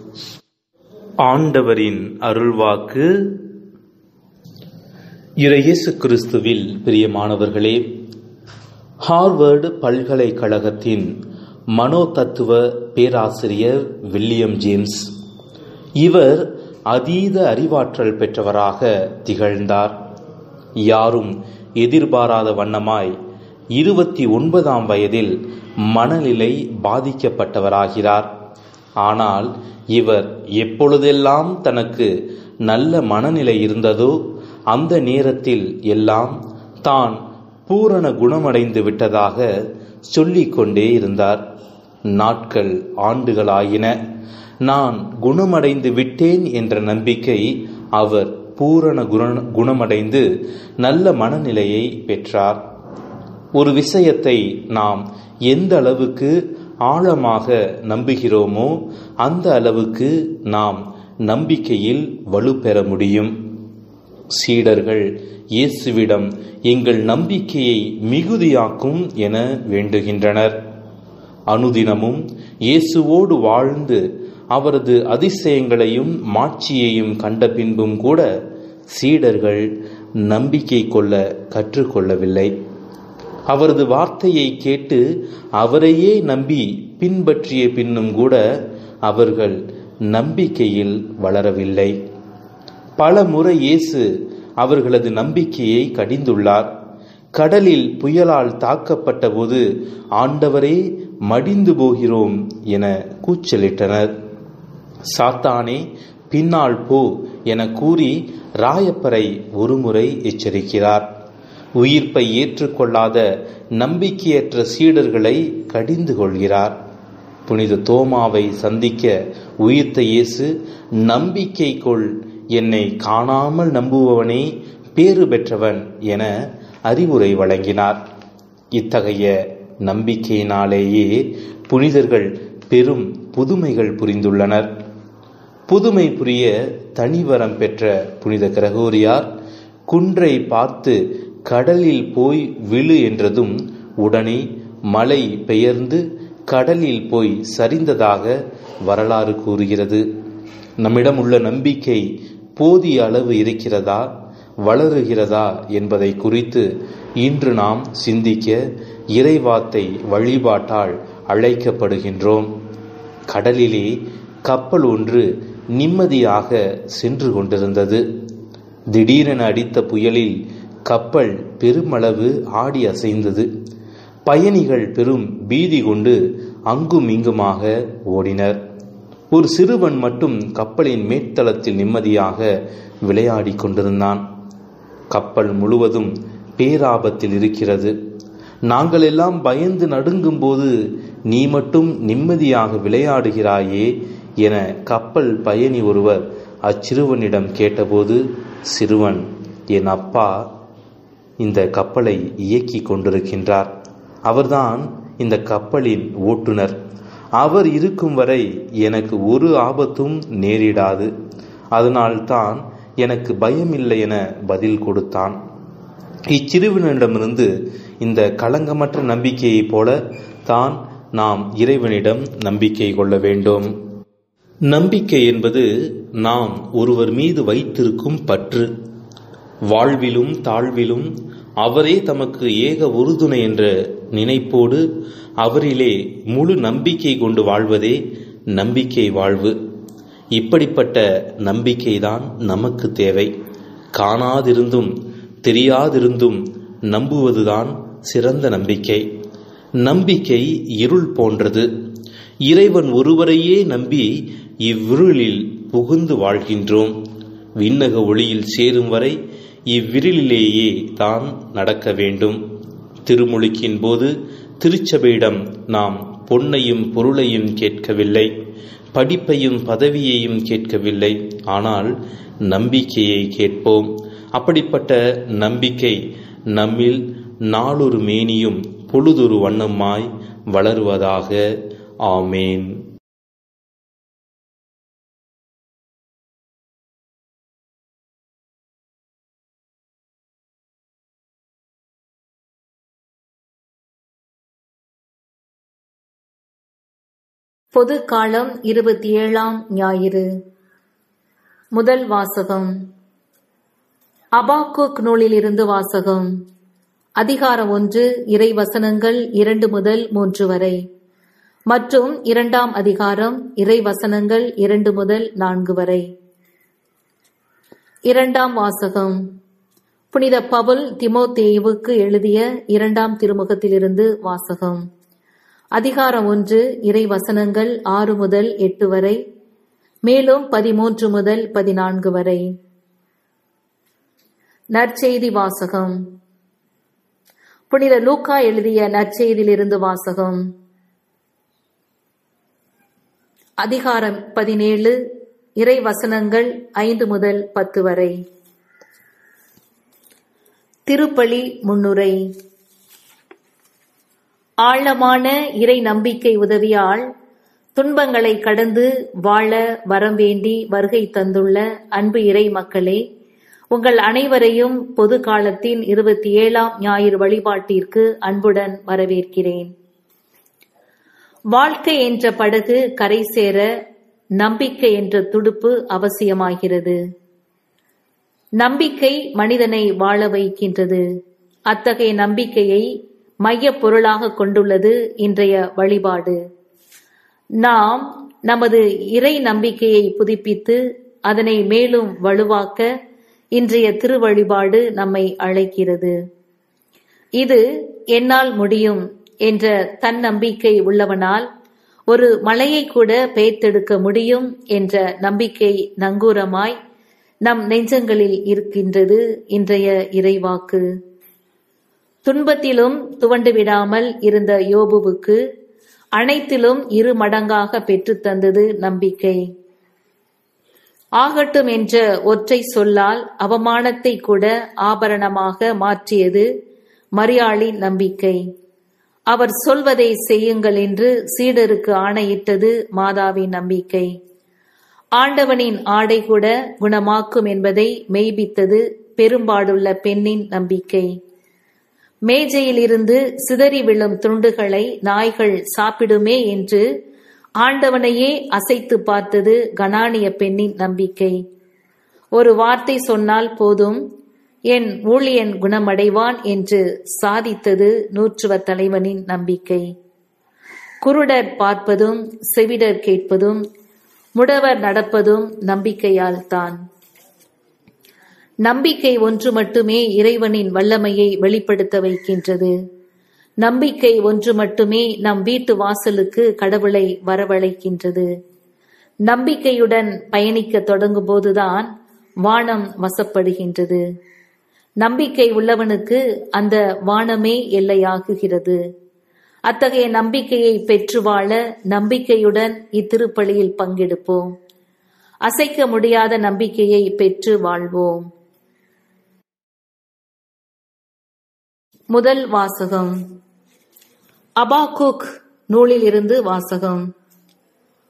S4: ஆண்டவரின் அருள்வாக்கு. இறையேசு கிறிஸ்துவில் பிரியமானவர்களே ஹார்வர்டு பல்கலைக்கழகத்தின் மனோதத்துவ பேராசிரியர் வில்லியம் ஜேம்ஸ். இவர் அதீத அறிவாற்றல் பெற்றவராக திகழ்ந்தார். யாரும் எதிர்பாராத வண்ணமாய் இருபத்தி ஒன்பதாம் வயதில் மனநிலை பாதிக்கப்பட்டவராகிறார். ஆனால் இவர் எப்பொழுதெல்லாம் தனக்கு நல்ல மனநிலை இருந்ததோ அந்த நேரத்தில் எல்லாம் தான் பூரண குணமடைந்து விட்டதாக சொல்லிக் கொண்டே இருந்தார். நாட்கள் ஆண்டுகளாயின. நான் குணமடைந்து விட்டேன் என்ற நம்பிக்கை அவர் பூரண குண குணமடைந்து நல்ல மனநிலையை பெற்றார். ஒரு விஷயத்தை நாம் எந்த அளவுக்கு ஆழமாக நம்புகிறோமோ அந்த அளவுக்கு நாம் நம்பிக்கையில் வலுப்பெற முடியும். சீடர்கள் இயேசுவிடம் எங்கள் நம்பிக்கையை மிகுதியாக்கும் என வேண்டுகின்றனர். அனுதினமும் இயேசுவோடு வாழ்ந்து அவரது அதிசயங்களையும் மாட்சியையும் கண்ட பின்பும் கூட சீடர்கள் நம்பிக்கை கொள்ள கற்றுக்கொள்ளவில்லை. அவரது வார்த்தையை கேட்டு அவரையே நம்பி பின்பற்றிய பின்னும் கூட அவர்கள் நம்பிக்கையில் வளரவில்லை. பல முறை இயேசு அவர்களது நம்பிக்கையை கடிந்துள்ளார். கடலில் புயலால் தாக்கப்பட்ட போது ஆண்டவரே மடிந்து போகிறோம் என கூச்சலிட்டனர். சாத்தானே பின்னால் போ என கூறி ராயப்பரை ஒருமுறை எச்சரிக்கிறார். உயிர்ப்பை ஏற்றுக்கொள்ளாத நம்பிக்கையற்ற சீடர்களை கடிந்து கொள்கிறார். புனித தோமாவை சந்திக்க உயிர்த்த இயேசு நம்பிக்கை கொள் என்னை காணாமல் நம்புபவனே பேறு பெற்றவன் என அறிவுரை வழங்கினார். இத்தகைய நம்பிக்கையினாலேயே புனிதர்கள் பெரும் புதுமைகள் புரிந்துள்ளனர். புதுமை புரிய தனிவரம் பெற்ற புனித கிரகோரியார் குன்றை பார்த்து கடலில் போய் விழு என்றதும் உடனே மலை பெயர்ந்து கடலில் போய் சரிந்ததாக வரலாறு கூறுகிறது. நம்மிடம் உள்ள நம்பிக்கை போதிய அளவு இருக்கிறதா வளருகிறதா என்பதை குறித்து இன்று நாம் சிந்திக்க இறைவாத்தை வழிபாட்டால் அழைக்கப்படுகின்றோம். கடலிலே கப்பல் ஒன்று நிம்மதியாக சென்று கொண்டிருந்தது. திடீரென அடித்த புயலில் கப்பல் பெருமளவு ஆடி அசைந்தது. பயணிகள் பெரும் பீதி கொண்டு அங்கும் இங்குமாக ஓடினர். ஒரு சிறுவன் மட்டும் கப்பலின் மேற்தளத்தில் நிம்மதியாக விளையாடிக் கொண்டிருந்தான். கப்பல் முழுவதும் பேராபத்தில் இருக்கிறது. நாங்கள் எல்லாம் பயந்து நடுங்கும் போது நீ மட்டும் நிம்மதியாக விளையாடுகிறாயே என கப்பல் பயணி ஒருவர் அச்சிறுவனிடம் கேட்டபோது சிறுவன் என் அப்பா இந்த கப்பலை இயக்கி கொண்டிருக்கின்றார். அவர்தான் இந்த கப்பலின் ஓட்டுநர். அவர் இருக்கும் வரை எனக்கு ஒரு ஆபத்தும் நேரிடாது. அதனால்தான் எனக்கு பயமில்லை என பதில் கொடுத்தான். இச்சிறுவனிடமிருந்து இந்த களங்கமற்ற நம்பிக்கையைப் போல தான் நாம் இறைவனிடம் நம்பிக்கை கொள்ள வேண்டும். நம்பிக்கை என்பது நாம் ஒருவர் மீது வைத்திருக்கும் பற்று. வாழ்விலும் தாழ்விலும் அவரே தமக்கு ஏக உறுதுணை என்ற நினைப்போடு அவரிலே முழு நம்பிக்கை கொண்டு வாழ்வதே நம்பிக்கை வாழ்வு. இப்படிப்பட்ட நம்பிக்கைதான் நமக்கு தேவை. காணாதிருந்தும் தெரியாதிருந்தும் நம்புவதுதான் சிறந்த நம்பிக்கை. நம்பிக்கை இருள் போன்றது. இறைவன் ஒருவரையே நம்பி இவ்விருளில் புகுந்து வாழ்கின்றோம். விண்ணக ஒளியில் சேரும் வரை இவ்விரலிலேயே தான் நடக்க வேண்டும். திருமுழுக்கின் போது திருச்சபையிடம் நாம் பொன்னையும் பொருளையும் கேட்கவில்லை. படிப்பையும் பதவியையும் கேட்கவில்லை. ஆனால் நம்பிக்கையை கேட்போம். அப்படிப்பட்ட நம்பிக்கை நம்மில் நாளொரு மேனியும் பொழுதொரு வண்ணமாய் வளருவதாக. ஆமேன்.
S5: பொது காலம் இருபத்தி ஏழாம் ஞாயிறு. முதல் வாசகம். அபாக்குக் நூலிலிருந்து வாசகம். அதிகாரம் ஒன்று இறை வசனங்கள் இரண்டு முதல் மூன்று வரை. மற்றும் இரண்டாம் அதிகாரம் இறை வசனங்கள் இரண்டு முதல் நான்கு வரை. இரண்டாம் வாசகம். புனித பவுல் திமோத்தேயுவுக்கு எழுதிய இரண்டாம் திருமுகத்திலிருந்து வாசகம். அதிகாரம் ஒன்று இறை வசனங்கள் ஆறு முதல் எட்டு வரை மேலும் பதிமூன்று முதல் பதினான்கு வரை. நற்செய்தி வாசகம். புனித லூக்கா எழுதிய நற்செய்தியிலிருந்து வாசகம். அதிகாரம் பதினேழு இறை வசனங்கள் ஐந்து முதல் பத்து வரை. திருப்பலி முன்னுரை. ஆழமான இறை நம்பிக்கை உதவியால் துன்பங்களை கடந்து வாழ வரம் வேண்டி வருகை தந்துள்ள அன்பு இறை மக்களே உங்கள் அனைவரையும் பொது காலத்தின் இருபத்தி ஏழாம் ஞாயிறு வழிபாட்டிற்கு அன்புடன் வரவேற்கிறேன். வாழ்க்கை என்ற படகு கரை சேர நம்பிக்கை என்ற துடுப்பு அவசியமாகிறது. நம்பிக்கை மனிதனை வாழ வைக்கின்றது. அத்தகைய நம்பிக்கையை மையப் பொருளாக கொண்டுள்ளது இன்றைய வழிபாடு. நாம் நமது இறை நம்பிக்கையை புதுப்பித்து அதனை மேலும் வலுவாக்க இன்றைய திருவழிபாடு நம்மை அழைக்கிறது. இது என்னால் முடியும் என்ற தன்னம்பிக்கை உள்ளவனால் ஒரு மலையை கூட பெய்த்தெடுக்க முடியும் என்ற நம்பிக்கை நங்கூரமாய் நம் நெஞ்சங்களில் இருக்கின்றது இன்றைய இறைவாக்கு. துன்பத்திலும் துவண்டு விடாமல் இருந்த யோபுவுக்கு அனைத்திலும் இரு மடங்காக பெற்றுத் தந்தது நம்பிக்கை. ஆகட்டும் என்ற ஒற்றை சொல்லால் அவமானத்தை கூட ஆபரணமாக மாற்றியது மரியாளி நம்பிக்கை. அவர் சொல்வதை செய்யுங்கள் என்று சீடருக்கு ஆணையிட்டது மாதாவின் நம்பிக்கை. ஆண்டவனின் ஆடை கூட குணமாக்கும் என்பதை மெய்பித்தது பெரும்பாடுள்ள பெண்ணின் நம்பிக்கை. மேஜையிலிருந்து சிதறி விழும் துண்டுகளை நாய்கள் சாப்பிடுமே என்று ஆண்டவனையே அசைத்து பார்த்தது கனானிய பெண்ணின் நம்பிக்கை. ஒரு வார்த்தை சொன்னால் போதும் என் ஊழியன் குணமடைவான் என்று சாதித்தது நூற்றுவ தலைவனின் நம்பிக்கை. குருடர் பார்ப்பதும் செவிடர் கேட்பதும் முடவர் நடப்பதும் நம்பிக்கையால் தான் நம்பிக்கை ஒன்று மட்டுமே இறைவனின் வல்லமையை வெளிப்படுத்த வைக்கின்றது. நம்பிக்கை ஒன்று மட்டுமே நம் வீட்டு வாசலுக்கு கடவுளை வரவழைக்கின்றது. நம்பிக்கையுடன் பயணிக்க தொடங்கும் போதுதான் வானம் வசப்படுகின்றது. நம்பிக்கை உள்ளவனுக்கு அந்த வானமே எல்லையாகுகிறது. அத்தகைய நம்பிக்கையை பெற்று வாழ நம்பிக்கையுடன் இத்திருப்பலியில் பங்கெடுப்போம். அசைக்க முடியாத நம்பிக்கையை பெற்று வாழ்வோம். முதல் வாசகம். அபாகுக் நூலில் இருந்து வாசகம்.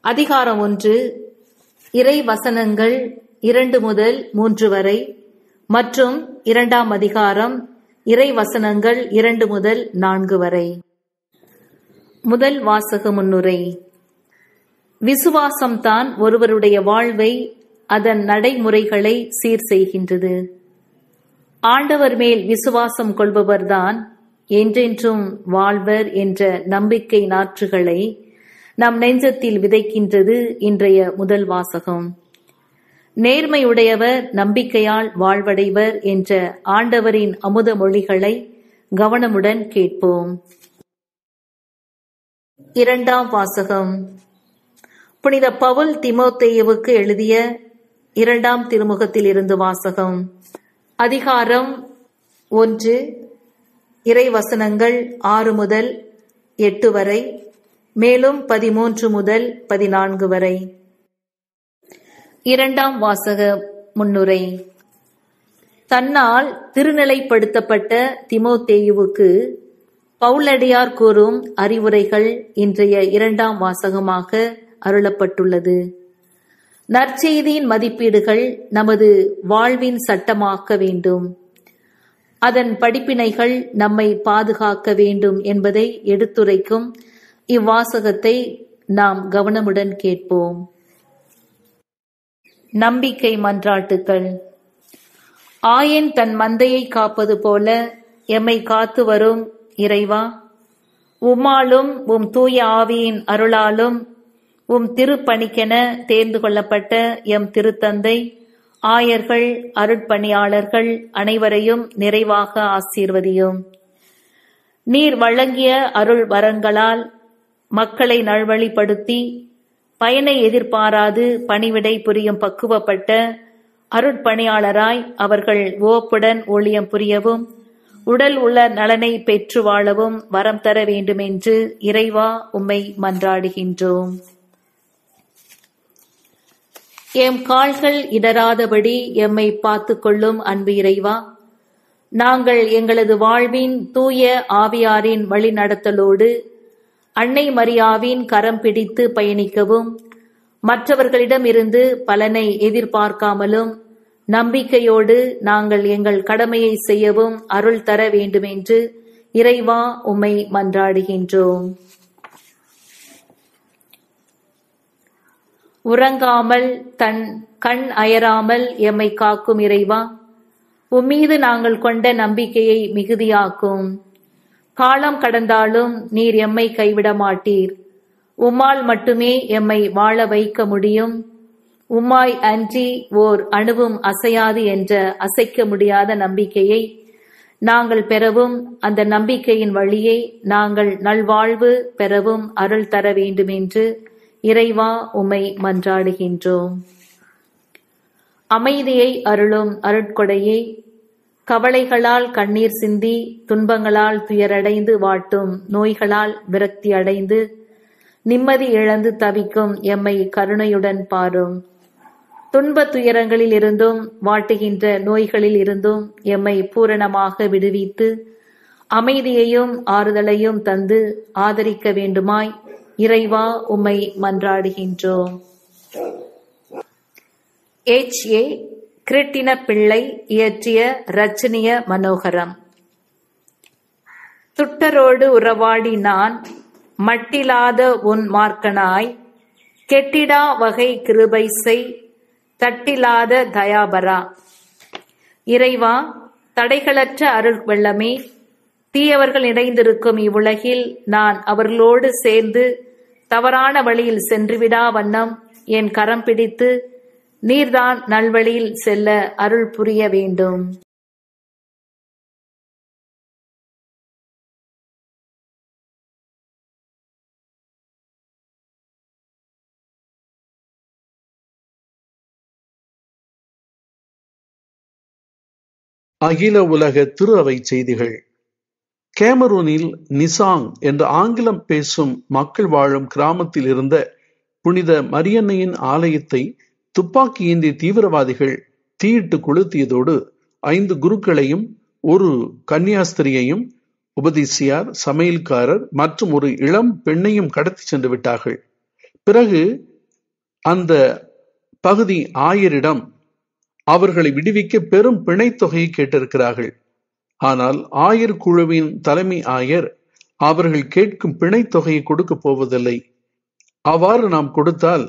S5: அதிகாரம் ஒன்று. இறை வசனங்கள் இரண்டு முதல் மூன்று வரை மற்றும் இரண்டாம் அதிகாரம் இறை வசனங்கள் இரண்டு முதல் நான்கு வரை. முதல் வாசக முன்னுரை. விசுவாசம்தான் ஒருவருடைய வாழ்வை அதன் நடைமுறைகளை சீர் செய்கின்றது ஆண்டவர் மேல் விசுவாசம் கொள்பவர்தான் என்றென்றும் வாழ்வர் என்ற நம்பிக்கை நாற்றுகளை நம் நெஞ்சத்தில் விதைக்கின்றது இன்றைய முதல் வாசகம். நேர்மையுடையவர் நம்பிக்கையால் வாழ்வடைவர் என்ற ஆண்டவரின் அமுத மொழிகளை கவனமுடன் கேட்போம். இரண்டாம் வாசகம். புனித பவுல் திமோத்தேயவுக்கு எழுதிய இரண்டாம் திருமுகத்தில் இருந்து வாசகம். அதிகாரம் ஒன்று இறைவசனங்கள் ஆறு முதல் எட்டு வரை மேலும் பதிமூன்று முதல் பதினான்கு வரை. இரண்டாம் வாசக முன்னுரை. தன்னால் திருநிலைப்படுத்தப்பட்ட திமோத்தேயுவுக்கு பவுலடியார் கூறும் அறிவுரைகள் இன்றைய இரண்டாம் வாசகமாக அருளப்பட்டுள்ளது. நற்செய்தியின் மதிப்பீடுகள் நமது வாழ்வின் சட்டமாக்க வேண்டும். அதன் படிப்பினைகள் நம்மை பாதுகாக்க வேண்டும் என்பதை எடுத்துரைக்கும் இவ்வாசகத்தை நாம் கவனமுடன் கேட்போம். நம்பிக்கை மன்றாட்டுக்கள். ஆயன் தன் மந்தையை காப்பது போல எம்மை காத்து வரும் இறைவா. உம்மாலும் உம் தூய ஆவியின் அருளாலும் உம் திருப்பணிக்கென தேர்ந்து கொள்ளப்பட்ட எம் திருத்தந்தை ஆயர்கள் அருட்பணியாளர்கள் அனைவரையும் நிறைவாக ஆசீர்வதியும். நீர் வழங்கிய அருள் வரங்களால் மக்களை நல்வழிப்படுத்தி பயனை எதிர்பாராது பணிவிடை புரியும் பக்குவப்பட்ட அருட்பணியாளராய் அவர்கள் ஓப்புடன் ஊழியம் புரியவும் உடல் உள்ள நலனை பெற்று வாழவும் வரம் தர வேண்டுமென்று இறைவா உம்மை மன்றாடுகின்றோம். எம் கால்கள் இடராதபடி எம்மை பார்த்து கொள்ளும் அன்பு இறைவா. நாங்கள் எங்களது வாழ்வின் தூய ஆவியாரின் வழிநடத்தலோடு அன்னை மரியாவின் கரம் பிடித்து பயணிக்கவும் மற்றவர்களிடமிருந்து பலனை எதிர்பார்க்காமலும் நம்பிக்கையோடு நாங்கள் எங்கள் கடமையை செய்யவும் அருள் தர வேண்டுமென்று இறைவா உம்மை மன்றாடுகின்றோம். உறங்காமல் தன் கண் அயராமல் எம்மை காக்கும் இறைவா உம்மீது நாங்கள் கொண்ட நம்பிக்கையை மிகுதியாக்கும். காலம் கடந்தாலும் நீர் எம்மை கைவிட மாட்டீர் உம்மால் மட்டுமே எம்மை வாழ வைக்க முடியும். உம்மாய் அன்றி ஓர் அணுவும் அசையாது என்ற அசைக்க முடியாத நம்பிக்கையை நாங்கள் பெறவும் அந்த நம்பிக்கையின் வழியை நாங்கள் நல்வாழ்வு பெறவும் அருள் தர வேண்டுமென்று இறைவா உமை மன்றாடுகின்றோம். அமைதியை அருளும் அருட்கொடையே கவலைகளால் கண்ணீர் சிந்தி துன்பங்களால் துயரடைந்து வாட்டும் நோய்களால் விரக்தி அடைந்து நிம்மதி இழந்து தவிக்கும் எம்மை கருணையுடன் பாரும். துன்ப துயரங்களில் இருந்தும் வாட்டுகின்ற நோய்களில் இருந்தும் எம்மை பூரணமாக விடுவித்து அமைதியையும் ஆறுதலையும் தந்து ஆதரிக்க வேண்டுமாய் இறைவா உம்மை மன்றாடுகின்றோம். எச் ஏ கிருட்டின பிள்ளை இயற்றிய ரச்சனிய மனோகரம். துட்டரோடு உறவாடி நான் மட்டிலாத உன் மார்க்கனாய் கெட்டிடா வகை கிருபை செய் தட்டிலாத தயாபரா. இறைவா தடைகளற்ற அருள் வெள்ளமே தீயவர்கள் இணைந்திருக்கும் இவ்வுலகில் நான் அவர்களோடு சேர்ந்து தவறான வழியில் சென்றுவிடா வண்ணம் என் கரம் பிடித்து நீர்தான் நல்வழியில் செல்ல அருள் புரிய வேண்டும்.
S2: அகில உலக திரு அவை செய்திகள். கேமரூனில் நிசாங் என்ற ஆங்கிலம் பேசும் மக்கள் வாழும் கிராமத்தில் இருந்த புனித மரியன்னையின் ஆலயத்தை துப்பாக்கி ஏந்திய தீவிரவாதிகள் தீயிட்டு கொளுத்தியதோடு ஐந்து குருக்களையும் ஒரு கன்னியாஸ்திரியையும் உபதேசியார் சமையல்காரர் மற்றும் ஒரு இளம் பெண்ணையும் கடத்தி சென்று விட்டார்கள். பிறகு அந்த பகுதி ஆயரிடம் அவர்களை விடுவிக்க பெரும் பிணைத் தொகையை கேட்டிருக்கிறார்கள். ஆனால் ஆயர் குழுவின் தலைமை ஆயர் அவர்கள் கேட்கும் பிணை தொகையை கொடுக்க போவதில்லை. அவ்வாறு நாம் கொடுத்தால்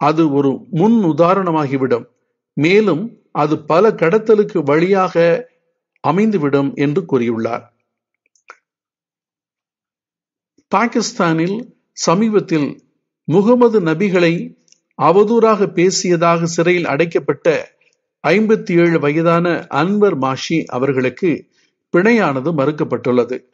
S2: அது ஒரு முன் உதாரணமாகிவிடும். மேலும் அது பல கடத்தலுக்கு வழியாக அமைந்துவிடும் என்று கூறியுள்ளார். பாகிஸ்தானில் சமீபத்தில் முகமது நபிகளை அவதூறாக பேசியதாக சிறையில் அடைக்கப்பட்ட ஐம்பத்தி ஏழு வயதான அன்வர் மாஷி அவர்களுக்கு பிணையானது மறுக்கப்பட்டுள்ளது.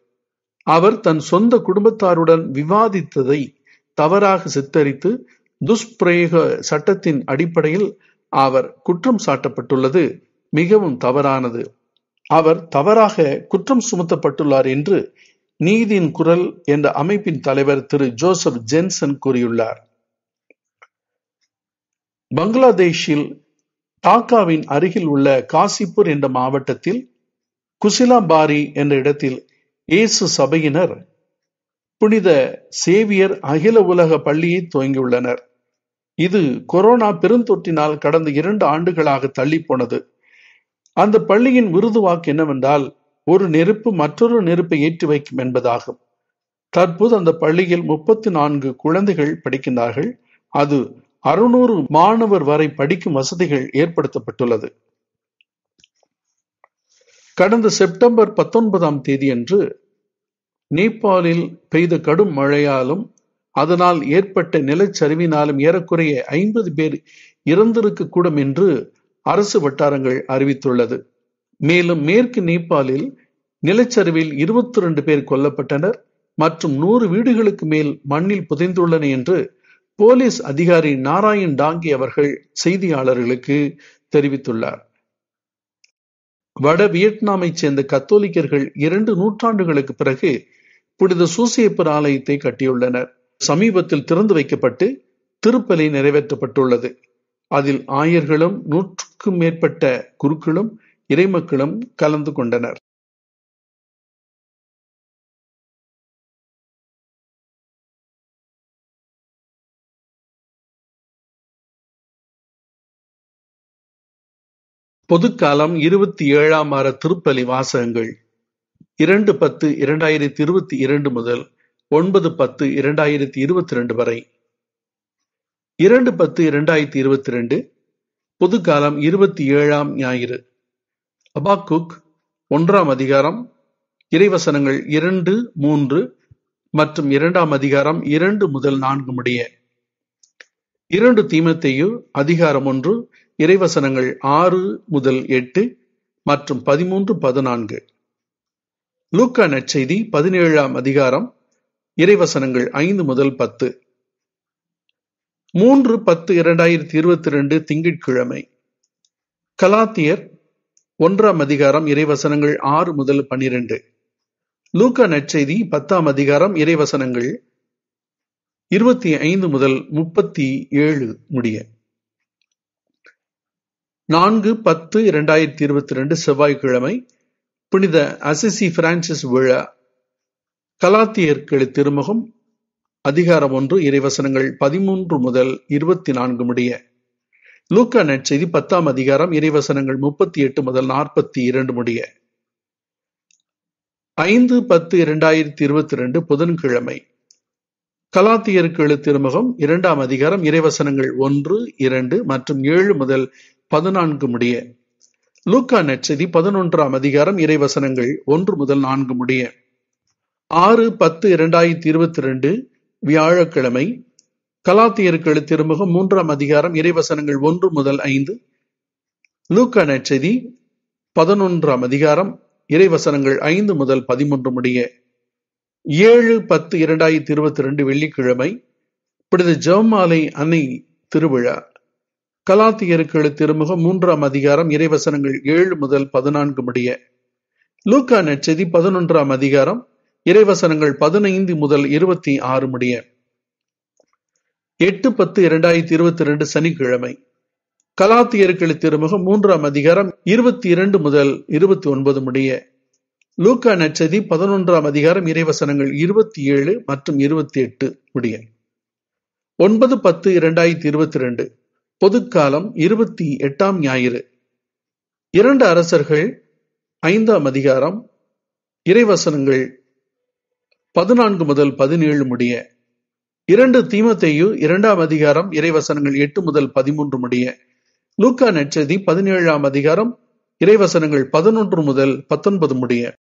S2: அவர் தன் சொந்த குடும்பத்தாருடன் விவாதித்ததை தவறாக சித்தரித்து துஷ்பிரயோக சட்டத்தின் அடிப்படையில் அவர் குற்றம் சாட்டப்பட்டுள்ளது. மிகவும் தவறானது. அவர் தவறாக குற்றம் சுமத்தப்பட்டுள்ளார் என்று நீதியின் குரல் என்ற அமைப்பின் தலைவர் திரு ஜோசப் ஜென்சன் கூறியுள்ளார். பங்களாதேஷில் டாக்காவின் அருகில் உள்ள காசிப்பூர் என்ற மாவட்டத்தில் குசிலாபாரி என்ற இடத்தில் இயேசு சபையினர் புனித சேவியர் அகில உலக பள்ளியை துவங்கியுள்ளனர். இது கொரோனா பெருந்தொற்றினால் கடந்த இரண்டு ஆண்டுகளாக தள்ளி போனது அந்த பள்ளியின் விருது வாக்கு என்னவென்றால் ஒரு நெருப்பு மற்றொரு நெருப்பை ஏற்றி வைக்கும் என்பதாகும். தற்போது அந்த பள்ளியில் முப்பத்தி நான்கு குழந்தைகள் படிக்கின்றார்கள். அது அறுநூறு மாணவர் வரை படிக்கும் வசதிகள் ஏற்படுத்தப்பட்டுள்ளது. கடந்த செப்டம்பர் பத்தொன்பதாம் தேதியன்று நேபாளில் பெய்த கடும் மழையாலும் அதனால் ஏற்பட்ட நிலச்சரிவினாலும் ஏறக்குறைய ஐம்பது பேர் இறந்திருக்க கூடும் என்று அரசு வட்டாரங்கள் அறிவித்துள்ளது. மேலும் மேற்கு நேபாளில் நிலச்சரிவில் இருபத்தி ரெண்டு பேர் கொல்லப்பட்டனர் மற்றும் நூறு வீடுகளுக்கு மேல் மண்ணில் புதைந்துள்ளன என்று போலீஸ் அதிகாரி நாராயண் டாங்கி அவர்கள் செய்தியாளர்களுக்கு தெரிவித்துள்ளார். வட வியட்நாமைச் சேர்ந்த கத்தோலிக்கர்கள் இரண்டு நூற்றாண்டுகளுக்கு பிறகு புனித சூசியப்பர் ஆலயத்தை கட்டியுள்ளனர். சமீபத்தில் திறந்து வைக்கப்பட்டு திருப்பலி நிறைவேற்றப்பட்டுள்ளது. அதில் ஆயர்களும் நூற்றுக்கும் மேற்பட்ட குருக்களும் இறைமக்களும் கலந்து கொண்டனர். பொதுக்காலம் இருபத்தி ஏழாம் வார திருப்பலி வாசகங்கள். இரண்டு பத்து இரண்டாயிரத்தி இருபத்தி இரண்டு முதல் ஒன்பது பத்து இரண்டாயிரத்தி இருபத்தி ரெண்டு வரை. இரண்டு பத்து இரண்டாயிரத்தி இருபத்தி ரெண்டு பொதுக்காலம் இருபத்தி ஏழாம் ஞாயிறு. அபாக்குக் ஒன்றாம் அதிகாரம் இறைவசனங்கள் இரண்டு மூன்று மற்றும் இரண்டாம் அதிகாரம் இரண்டு முதல் நான்கு முடிய. இரண்டு தீமத்தையு அதிகாரம் ஒன்று இறைவசனங்கள் ஆறு முதல் எட்டு மற்றும் பதிமூன்று பதினான்கு. லூக்கா நற்செய்தி பதினேழாம் அதிகாரம் இறைவசனங்கள் ஐந்து முதல் பத்து. மூன்று பத்து இரண்டாயிரத்தி இருபத்தி ரெண்டு திங்கட்கிழமை. கலாத்தியர் ஒன்றாம் அதிகாரம் இறைவசனங்கள் ஆறு முதல் பனிரெண்டு லூக்கா நற்செய்தி பத்தாம் அதிகாரம் இறைவசனங்கள் இருபத்தி ஐந்து முதல் முப்பத்தி ஏழு முடிய. நான்கு பத்து இரண்டாயிரத்தி இருபத்தி ரெண்டு செவ்வாய்க்கிழமை புனித அசிசி பிரான்சிஸ் விழா கலாத்தியர்கள் திருமுகம் அதிகாரம் ஒன்று இறைவசனங்கள் பதிமூன்று முதல் இருபத்தி நான்கு முடிய. லூக்கா நற்செய்தி பத்தாம் அதிகாரம் இறைவசனங்கள் முப்பத்தி எட்டு முதல் நாற்பத்தி இரண்டு முடிய. ஐந்து பத்து இரண்டாயிரத்தி இருபத்தி ரெண்டு புதன்கிழமை கலாத்தியருக்கு திருமுகம் இரண்டாம் அதிகாரம் இறைவசனங்கள் ஒன்று இரண்டு மற்றும் ஏழு முதல் பதினான்கு முடிய. லூக்கா நற்செய்தி பதினொன்றாம் அதிகாரம் இறைவசனங்கள் ஒன்று முதல் நான்கு முடிய. ஆறு பத்து இரண்டாயிரத்தி இருபத்தி ரெண்டு வியாழக்கிழமை கலாத்தியருக்கு திருமுகம் மூன்றாம் அதிகாரம் இறைவசனங்கள் ஒன்று முதல் ஐந்து. லூக்கா நற்செய்தி பதினொன்றாம் அதிகாரம் இறைவசனங்கள் ஐந்து முதல் பதிமூன்று முடிய. ஏழு பத்து இரண்டாயிரத்தி இருபத்தி ரெண்டு வெள்ளிக்கிழமை புனித ஜெவமாலை அன்னை திருவிழா. கலாத்தியருக்கு திருமுகம் மூன்றாம் அதிகாரம் இறைவசனங்கள் ஏழு முதல் பதினான்கு முடிய. லூக்கா நெச்செதி பதினொன்றாம் அதிகாரம் இறைவசனங்கள் பதினைந்து முதல் இருபத்தி ஆறு முடிய. எட்டு பத்து இரண்டாயிரத்தி இருபத்தி ரெண்டு சனிக்கிழமை. கலாத்தியருக்கு திருமுகம் மூன்றாம் அதிகாரம் இருபத்தி இரண்டு முதல் இருபத்தி ஒன்பது முடிய. லூக்கா நச்சதி பதினொன்றாம் அதிகாரம் இறைவசனங்கள் இருபத்தி ஏழு மற்றும் இருபத்தி எட்டு முடிய. ஒன்பது பத்து இரண்டாயிரத்தி இருபத்தி ரெண்டு பொதுக்காலம் இருபத்தி எட்டாம் ஞாயிறு. இரண்டு அரசர்கள் ஐந்தாம் அதிகாரம் இறைவசனங்கள் பதினான்கு முதல் பதினேழு முடிய. இரண்டு தீமத்தையு இரண்டாம் அதிகாரம் இறைவசனங்கள் எட்டு முதல் பதிமூன்று முடிய. லூக்கா நெச்சதி பதினேழாம் அதிகாரம் இறைவசனங்கள் பதினொன்று முதல் பத்தொன்பது முடிய.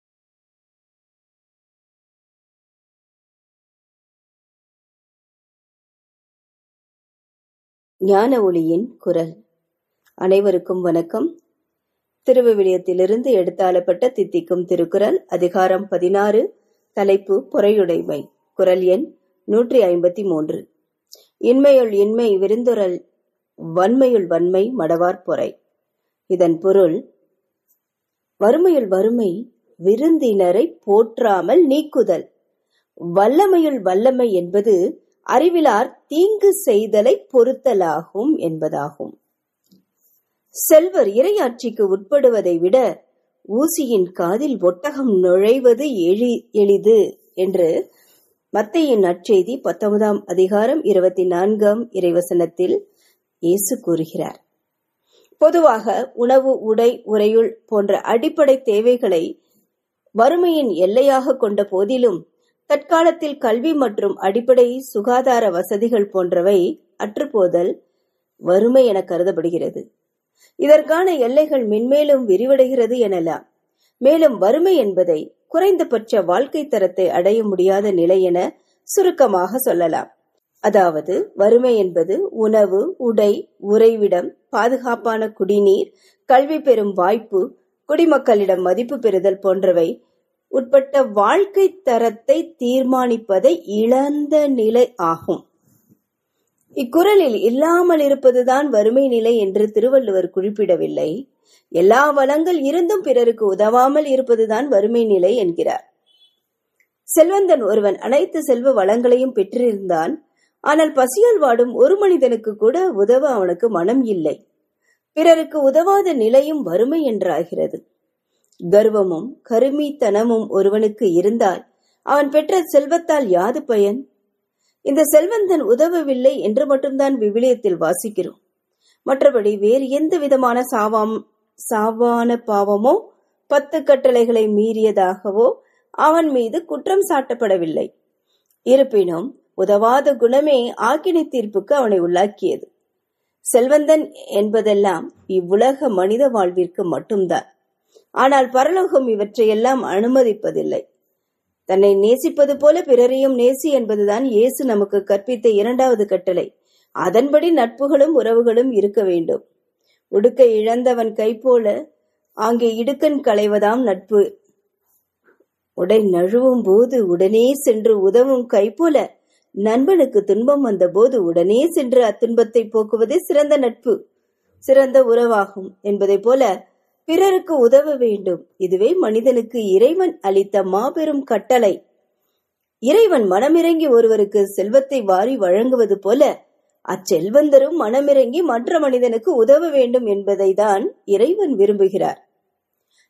S6: ஞான ஒளியின் குரல். அனைவருக்கும் வணக்கம். திருவிவிலியத்திலிருந்து எடுத்தாளப்பட்ட தித்திக்கும் திருக்குறள் அதிகாரம் பதினாறு தலைப்பு பொறையுடைமை குரல் எண் நூற்றி ஐம்பத்தி மூன்று. இன்மையுள் இன்மை விருந்துரல் வன்மையுள் வன்மை மடவார் பொறை. இதன் பொருள் வறுமையுள் வறுமை விருந்தினரை போற்றாமல் நீக்குதல். வல்லமையுள் வல்லமை என்பது அறிவிலார் தீங்கு செய்தலை பொறுத்தலாகும் என்பதாகும். செல்வர் இரையாட்சிக்கு உட்படுவதை விட ஊசியின் காதில் ஒட்டகம் நுழைவது எளி எளிது என்று மத்தையின் நற்செய்தி பத்தொன்பதாம் அதிகாரம் இருபத்தி நான்காம் இறைவசனத்தில் இயேசு கூறுகிறார். பொதுவாக உணவு உடை உறையுள் போன்ற அடிப்படை தேவைகளை வறுமையின் எல்லையாக கொண்ட போதிலும் தற்காலத்தில் கல்வி மற்றும் அடிப்படை சுகாதார வசதிகள் போன்றவை அற்றுப்போதல் வறுமை என கருதப்படுகிறது. இதற்கான எல்லைகள் மென்மேலும் விரிவடைகிறது எனலாம். மேலும் வறுமை என்பதை குறைந்தபட்ச வாழ்க்கை தரத்தை அடைய முடியாத நிலை என சுருக்கமாக சொல்லலாம். அதாவது வறுமை என்பது உணவு உடை உறைவிடம் பாதுகாப்பான குடிநீர் கல்வி பெறும் வாய்ப்பு குடிமக்களிடம் மதிப்பு பெறுதல் போன்றவை உட்பட்ட வாழ்க்கை தரத்தை தீர்மானிப்பதை இழந்த நிலை ஆகும். இக்குறளில் இல்லாமல் இருப்பதுதான் வறுமை நிலை என்று திருவள்ளுவர் குறிப்பிடவில்லை. எல்லா வளங்கள் இருந்தும் பிறருக்கு உதவாமல் இருப்பதுதான் வறுமை நிலை என்கிறார். செல்வந்தன் ஒருவன் அனைத்து செல்வ வளங்களையும் பெற்றிருந்தான். ஆனால் பசியால் வாடும் ஒரு மனிதனுக்கு கூட உதவ அவனுக்கு மனம் இல்லை. பிறருக்கு உதவாத நிலையும் வறுமை என்றாகிறது. கர்வமும் கருமித்தனமும் ஒருவனுக்கு இருந்தால் அவன் பெற்ற செல்வத்தால் யாது பயன்? இந்த செல்வந்தன் உதவவில்லை என்று மட்டும்தான் விவிலியத்தில் வாசிக்கிறோம். மற்றபடி வேறு எந்த விதமான சாவாம் சாவான பாவமோ பத்து கட்டளைகளை மீறியதாகவோ அவன் மீது குற்றம் சாட்டப்படவில்லை. இருப்பினும் உதவாத குணமே ஆக்கினை தீர்ப்புக்கு அவனை உள்ளாக்கியது. செல்வந்தன் என்பதெல்லாம் இவ்வுலக மனித வாழ்விற்கு மட்டும்தான். ஆனால் பரலோகம் இவற்றையெல்லாம் அனுமதிப்பதில்லை. தன்னை நேசிப்பது போல பிறரையும் நேசி என்பதுதான் இயேசு நமக்கு கற்பித்த இரண்டாவது கட்டளை. அதன்படி நட்புகளும் உறவுகளும் இருக்க வேண்டும். உடுக்க இழந்தவன் கை போல அங்கே இடுக்கன் களைவதாம் நட்பு. உடை நழுவும் போது உடனே சென்று உதவும் கை போல நண்பனுக்கு துன்பம் வந்த போது உடனே சென்று அத்துன்பத்தை போக்குவதே சிறந்த நட்பு சிறந்த உறவாகும் என்பதை போல பிறருக்கு உதவ வேண்டும். இதுவே மனிதனுக்கு இறைவன் அளித்த மாபெரும் கட்டளை. இறைவன் மனமிறங்கி ஒருவருக்கு செல்வத்தை வாரி வழங்குவது போல அச்செல்வந்தரும் மனமிறங்கி மற்ற மனிதனுக்கு உதவ வேண்டும் என்பதை தான் இறைவன் விரும்புகிறார்.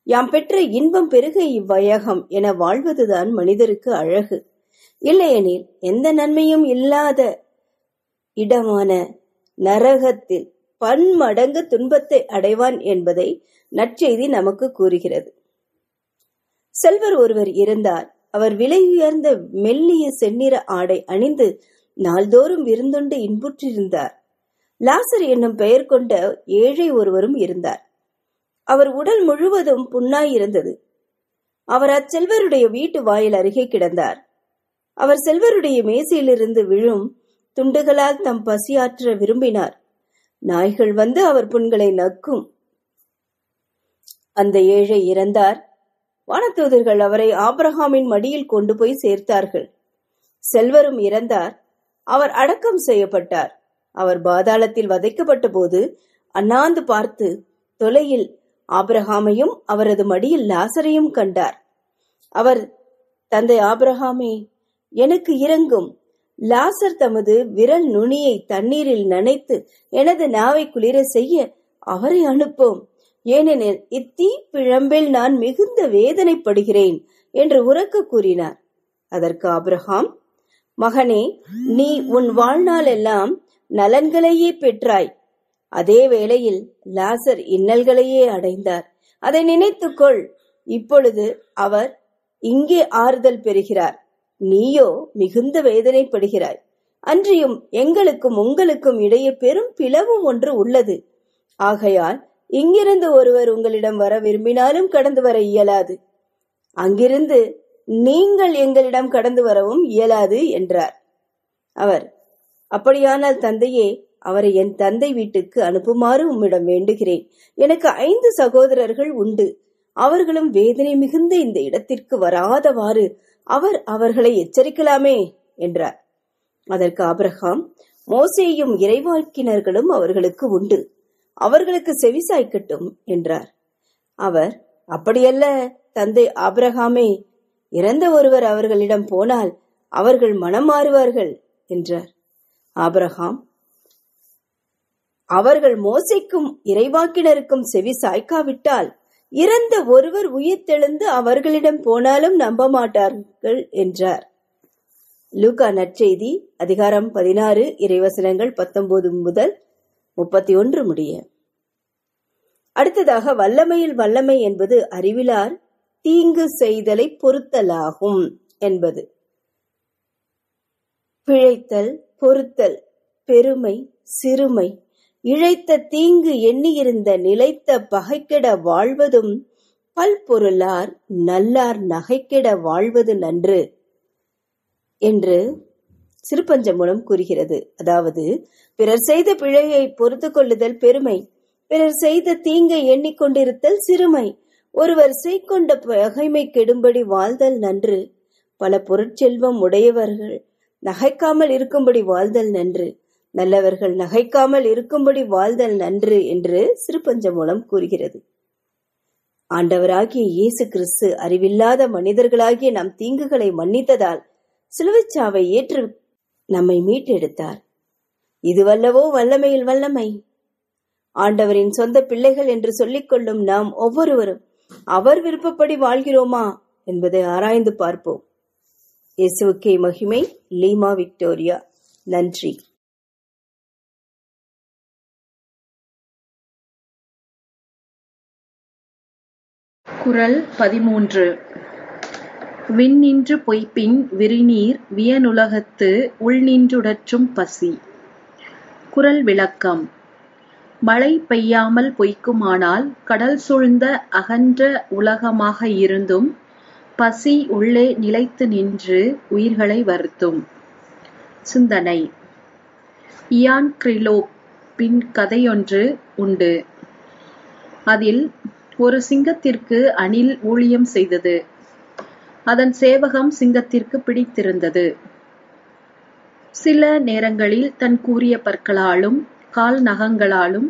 S6: யாம் பெற்ற இன்பம் பெருக இவ்வையகம் என வாழ்வதுதான் மனிதருக்கு அழகு. இல்லையெனில் எந்த நன்மையும் இல்லாத இடமான நரகத்தில் பன்மடங்கு துன்பத்தை அடைவான் என்பதை நற்செய்தி நமக்கு கூறுகிறது. செல்வர் ஒருவர் இருந்தார். அவர் விலை உயர்ந்த மெல்லிய செந்நிற ஆடை அணிந்து நாள்தோறும் விருந்துண்டு இன்புற்றிருந்தார். லாசர் என்னும் பெயர் கொண்ட ஏழை ஒருவரும் இருந்தார். அவர் உடல் முழுவதும் புண்ணாய் இருந்தது அவர் அச்செல்வருடைய வீட்டு வாயில் அருகே கிடந்தார். அவர் செல்வருடைய மேசையிலிருந்து விழும் துண்டுகளால் தம் பசியாற்ற விரும்பினார். நாய்கள் வந்து அவர் புண்களை நக்கும். அந்த ஏழை இறந்தார். வானதூதர்கள் அவரை ஆப்ரஹாமின் மடியில் கொண்டு போய் சேர்த்தார்கள். செல்வரும் இறந்தார். அவர் அடக்கம் செய்யப்பட்டார். அவர் பாதாளத்தில் வதைக்கப்பட்ட போது அண்ணாந்து பார்த்து தொலையில் ஆபிரகாமையும் அவரது மடியில் லாசரையும் கண்டார். அவர் தந்தை ஆபிரகாமே எனக்கு இறங்கும் லாசர் தமது விரல் நுனியை தண்ணீரில் நனைத்து எனது நாவை குளிர செய்ய அவரை அனுப்போம். ஏனெனில் இத்தீ பிழம்பில் நான் மிகுந்த வேதனைப்படுகிறேன் என்று உறக்க கூறினார். அதற்கு அப்ரஹாம் மகனே நீ உன் வாழ்நாளெல்லாம் நலன்களையே பெற்றாய். அதே வேளையில் லாசர் இன்னல்களையே அடைந்தார். அதை நினைத்துக்கொள் இப்பொழுது அவர் இங்கே ஆறுதல் பெறுகிறார். நீயோ மிகுந்த வேதனைப்படுகிறாய். அன்றியும் எங்களுக்கும் உங்களுக்கும் இடையே பெரும் பிளவும் ஒன்று உள்ளது. ஆகையால் இங்கிருந்து ஒருவர் உங்களிடம் வர விரும்பினாலும் கடந்து வர இயலாது. அங்கிருந்து நீங்கள் எங்களிடம் கடந்து வரவும் இயலாது என்றார். அவர் அப்படியானால் தந்தையே அவரை என் தந்தை வீட்டுக்கு அனுப்புமாறு உம்மிடம் வேண்டுகிறேன். எனக்கு ஐந்து சகோதரர்கள் உண்டு. அவர்களும் வேதனை மிகுந்த இந்த இடத்திற்கு வராதவாறு அவர் அவர்களை எச்சரிக்கலாமே என்றார். அதற்கு ஆபிரகாம் மோசேயும் இறைவாழ்க்கினர்களும் அவர்களுக்கு உண்டு அவர்களுக்கு செவிசாய்க்கட்டும் என்றார். அவர் அப்படியல்ல தந்தை ஆபிரகாமே இறந்த ஒருவர் அவர்களிடம் போனால் அவர்கள் மனம் மாறுவார்கள் என்றார். ஆபிரகாம் அவர்கள் மோசைக்கும் இறைவாக்கினருக்கும் செவி சாய்க்காவிட்டால் இறந்த ஒருவர் உயிர்த்தெழுந்து அவர்களிடம் போனாலும் நம்ப மாட்டார்கள் என்றார். லூகா நற்செய்தி அதிகாரம் பதினாறு இறைவசனங்கள் பத்தொன்பது முதல் முப்பத்தி ஒன்று முடிய. அடுத்ததாக வல்லமையில் வல்லமை என்பது அறிவிலார் தீங்கு செய்தலை பொறுத்தலாகும் என்பது. பிழைத்தல் பொறுத்தல் பெருமை சிறுமை இழைத்த தீங்கு எண்ணியிருந்த நிலைத்த பகைக்கெட வாழ்வதும் பல்பொருளார் நல்லார் நகைக்கெட வாழ்வது நன்று என்று சிறுபஞ்சமூலம் கூறுகிறது. அதாவது பிறர் செய்த பிழையை பொறுத்து கொள்ளுதல் பெருமை. பிறர் செய்த தீங்கை எண்ணிக்கொண்டிருத்தல் சிறுமை. ஒருவர் செய்கொண்ட பகைமை கெடும்படி வாழ்தல் நன்று. பல பொருட்செல்வம் உடையவர்கள் நகைக்காமல் இருக்கும்படி வாழ்தல் நன்று. நல்லவர்கள் நகைக்காமல் இருக்கும்படி வாழ்தல் நன்று என்று சிறுபஞ்ச மூலம் கூறுகிறது. ஆண்டவராகிய இயேசு கிறிஸ்து அறிவில்லாத மனிதர்களாகிய நம் தீங்குகளை மன்னித்ததால் சிலுவைச்சாவை ஏற்று நம்மை மீட்டெடுத்தார். இதுவல்லவோ வல்லமையில் வல்லமை. ஆண்டவரின் சொந்த பிள்ளைகள் என்று சொல்லிக் கொள்ளும் நாம் ஒவ்வொருவரும் அவர் விருப்பப்படி வாழ்கிறோமா என்பதை ஆராய்ந்து பார்ப்போம். இயேசுக்கே மகிமை லீமா விக்டோரியா. நன்றி.
S7: குரல் பதிமூன்று. விண்ணின்று பொய்ப்பின் விரிநீர் வியனுலகத்து உள்நின்றுடற்றும் பசி. குரல் விளக்கம். மழை பெய்யாமல் பொய்க்குமானால் கடல் சூழ்ந்த அகன்ற உலகமாக இருந்தும் பசி உள்ளே நிலைத்து நின்று உயிர்களை வருத்தும். சிந்தனை. இயான் கிரிலோப்பின் கதையொன்று உண்டு. அதில் ஒரு சிங்கத்திற்கு அணில் ஊழியம் செய்தது. அதன் சேவகம் சிங்கத்திற்கு பிடித்திருந்தது. சில நேரங்களில் தன் கூறிய பற்களாலும் கால் நகங்களாலும்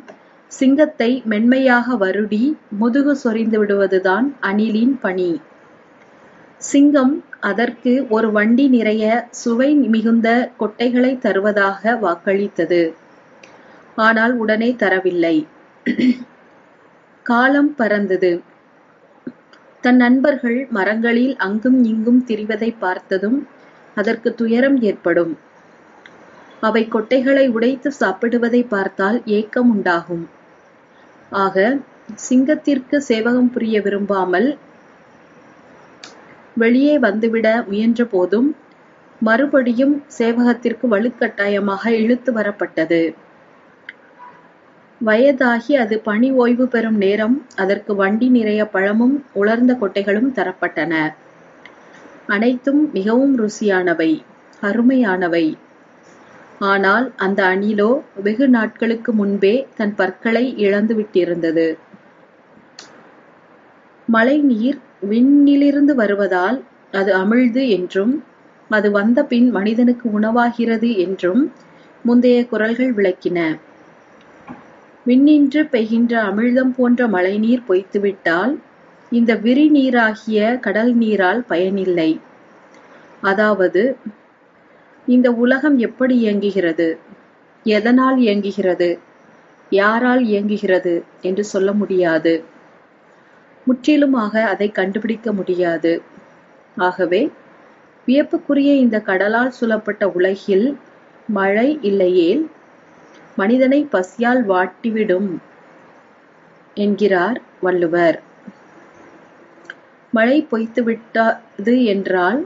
S7: சிங்கத்தை மென்மையாக வருடி முதுகு சொரிந்து விடுவதுதான் அணிலின் பணி. சிங்கம் அதற்கு ஒரு வண்டி நிறைய சுவை மிகுந்த கொட்டைகளை தருவதாக வாக்களித்தது. ஆனால் உடனே தரவில்லை. காலம் பறந்தது. தன் நண்பர்கள் மரங்களில் அங்கும் இங்கும் திரிவதை பார்த்ததும் அதற்கு துயரம் ஏற்படும். அவை கொட்டைகளை உடைத்து சாப்பிடுவதை பார்த்தால் ஏக்கம் உண்டாகும். ஆக சிங்கத்திற்கு சேவகம் புரிய விரும்பாமல் வெளியே வந்துவிட முயன்ற போதும் மறுபடியும் சேவகத்திற்கு வலுக்கட்டாயமாக இழுத்து வரப்பட்டது. வயதாகி அது பணி ஓய்வு பெறும் நேரம் அதற்கு வண்டி நிறைய பழமும் உலர்ந்த கொட்டைகளும் தரப்பட்டன. அனைத்தும் மிகவும் ருசியானவை அருமையானவை. ஆனால் அந்த அணிலோ வெகு நாட்களுக்கு முன்பே தன் பற்களை இழந்து விட்டிருந்தது. மழை நீர் விண்ணிலிருந்து வருவதால் அது அமிழ்து என்றும் அது வந்த பின் மனிதனுக்கு உணவாகிறது என்றும் முந்தைய குரல்கள் விளக்கின. விண்ணின்று பெய்கின்ற அமிழ்தம் போன்ற மழைநீர் பொய்த்துவிட்டால் இந்த விரி நீராகிய கடல் நீரால் பயனில்லை. அதாவது இந்த உலகம் எப்படி இயங்குகிறது? எதனால் இயங்குகிறது? யாரால் இயங்குகிறது என்று சொல்ல முடியாது. முற்றிலுமாக அதை கண்டுபிடிக்க முடியாது. ஆகவே வியப்புக்குரிய இந்த கடலால் சூழப்பட்ட உலகில் மழை இல்லையேல் மனிதனை பசியால் வாட்டிவிடும் என்கிறார் வள்ளுவர். மழை பொய்த்து விட்டது என்றால்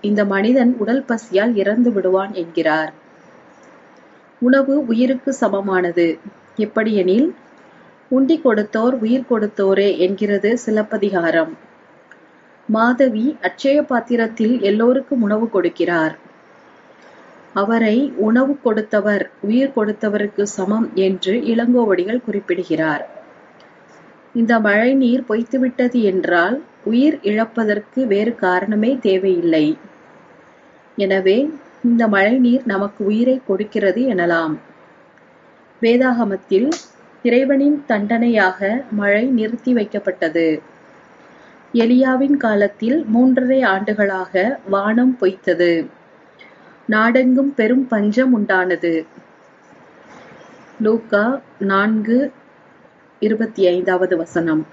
S7: இந்த மனிதன் உடல் பசியால் இறந்து விடுவான் என்கிறார். உணவு உயிருக்கு சமமானது. எப்படியெனில் உண்டி கொடுத்தோர் உயிர் கொடுத்தோரே என்கிறது சிலப்பதிகாரம். மாதவி அட்சய பாத்திரத்தில் எல்லோருக்கும் உணவு கொடுக்கிறார். அவரை உணவு கொடுத்தவர் உயிர் கொடுத்தவருக்கு சமம் என்று இளங்கோவடிகள் குறிப்பிடுகிறார். இந்த மழை நீர் பொய்த்துவிட்டது என்றால் உயிர் இழப்பதற்கு வேறு காரணமே தேவையில்லை. எனவே இந்த மழை நீர் நமக்கு உயிரை கொடுக்கிறது எனலாம். வேதாகமத்தில் இறைவனின் தண்டனையாக மழை நிறுத்தி வைக்கப்பட்டது. எலியாவின் காலத்தில் மூன்றரை ஆண்டுகளாக வானம் பொய்த்தது. நாடெங்கும் பெரும் பஞ்சம் உண்டானது. லூக்கா நான்கு இருபத்தி ஐந்தாவது வசனம்.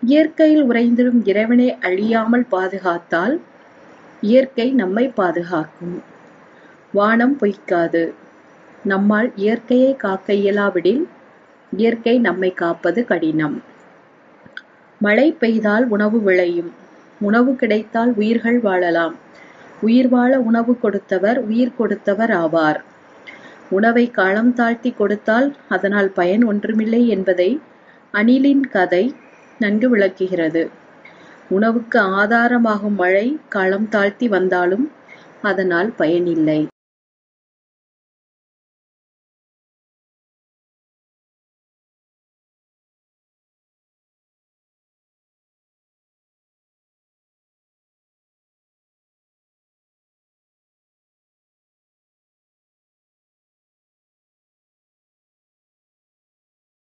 S7: இயற்கையில் உறைந்திடும் இறைவனை அழியாமல் பாதுகாத்தால் இயற்கை நம்மை பாதுகாக்கும். வானம் பொய்க்காது. நம்மால் இயற்கையை காக்க இயலாவிடில் இயற்கை நம்மை காப்பது கடினம். மழை பெய்தால் உணவு விளையும். உணவு கிடைத்தால் உயிர்கள் வாழலாம். உயிர் வாழ உணவு கொடுத்தவர் உயிர் கொடுத்தவர் ஆவார். உணவை காலம் தாழ்த்தி கொடுத்தால் அதனால் பயன் ஒன்றுமில்லை என்பதை அணிலின் கதை நன்கு விளக்குகிறது. உணவுக்கு ஆதாரமாகும் மழை காலம் தாழ்த்தி வந்தாலும் அதனால் பயனில்லை.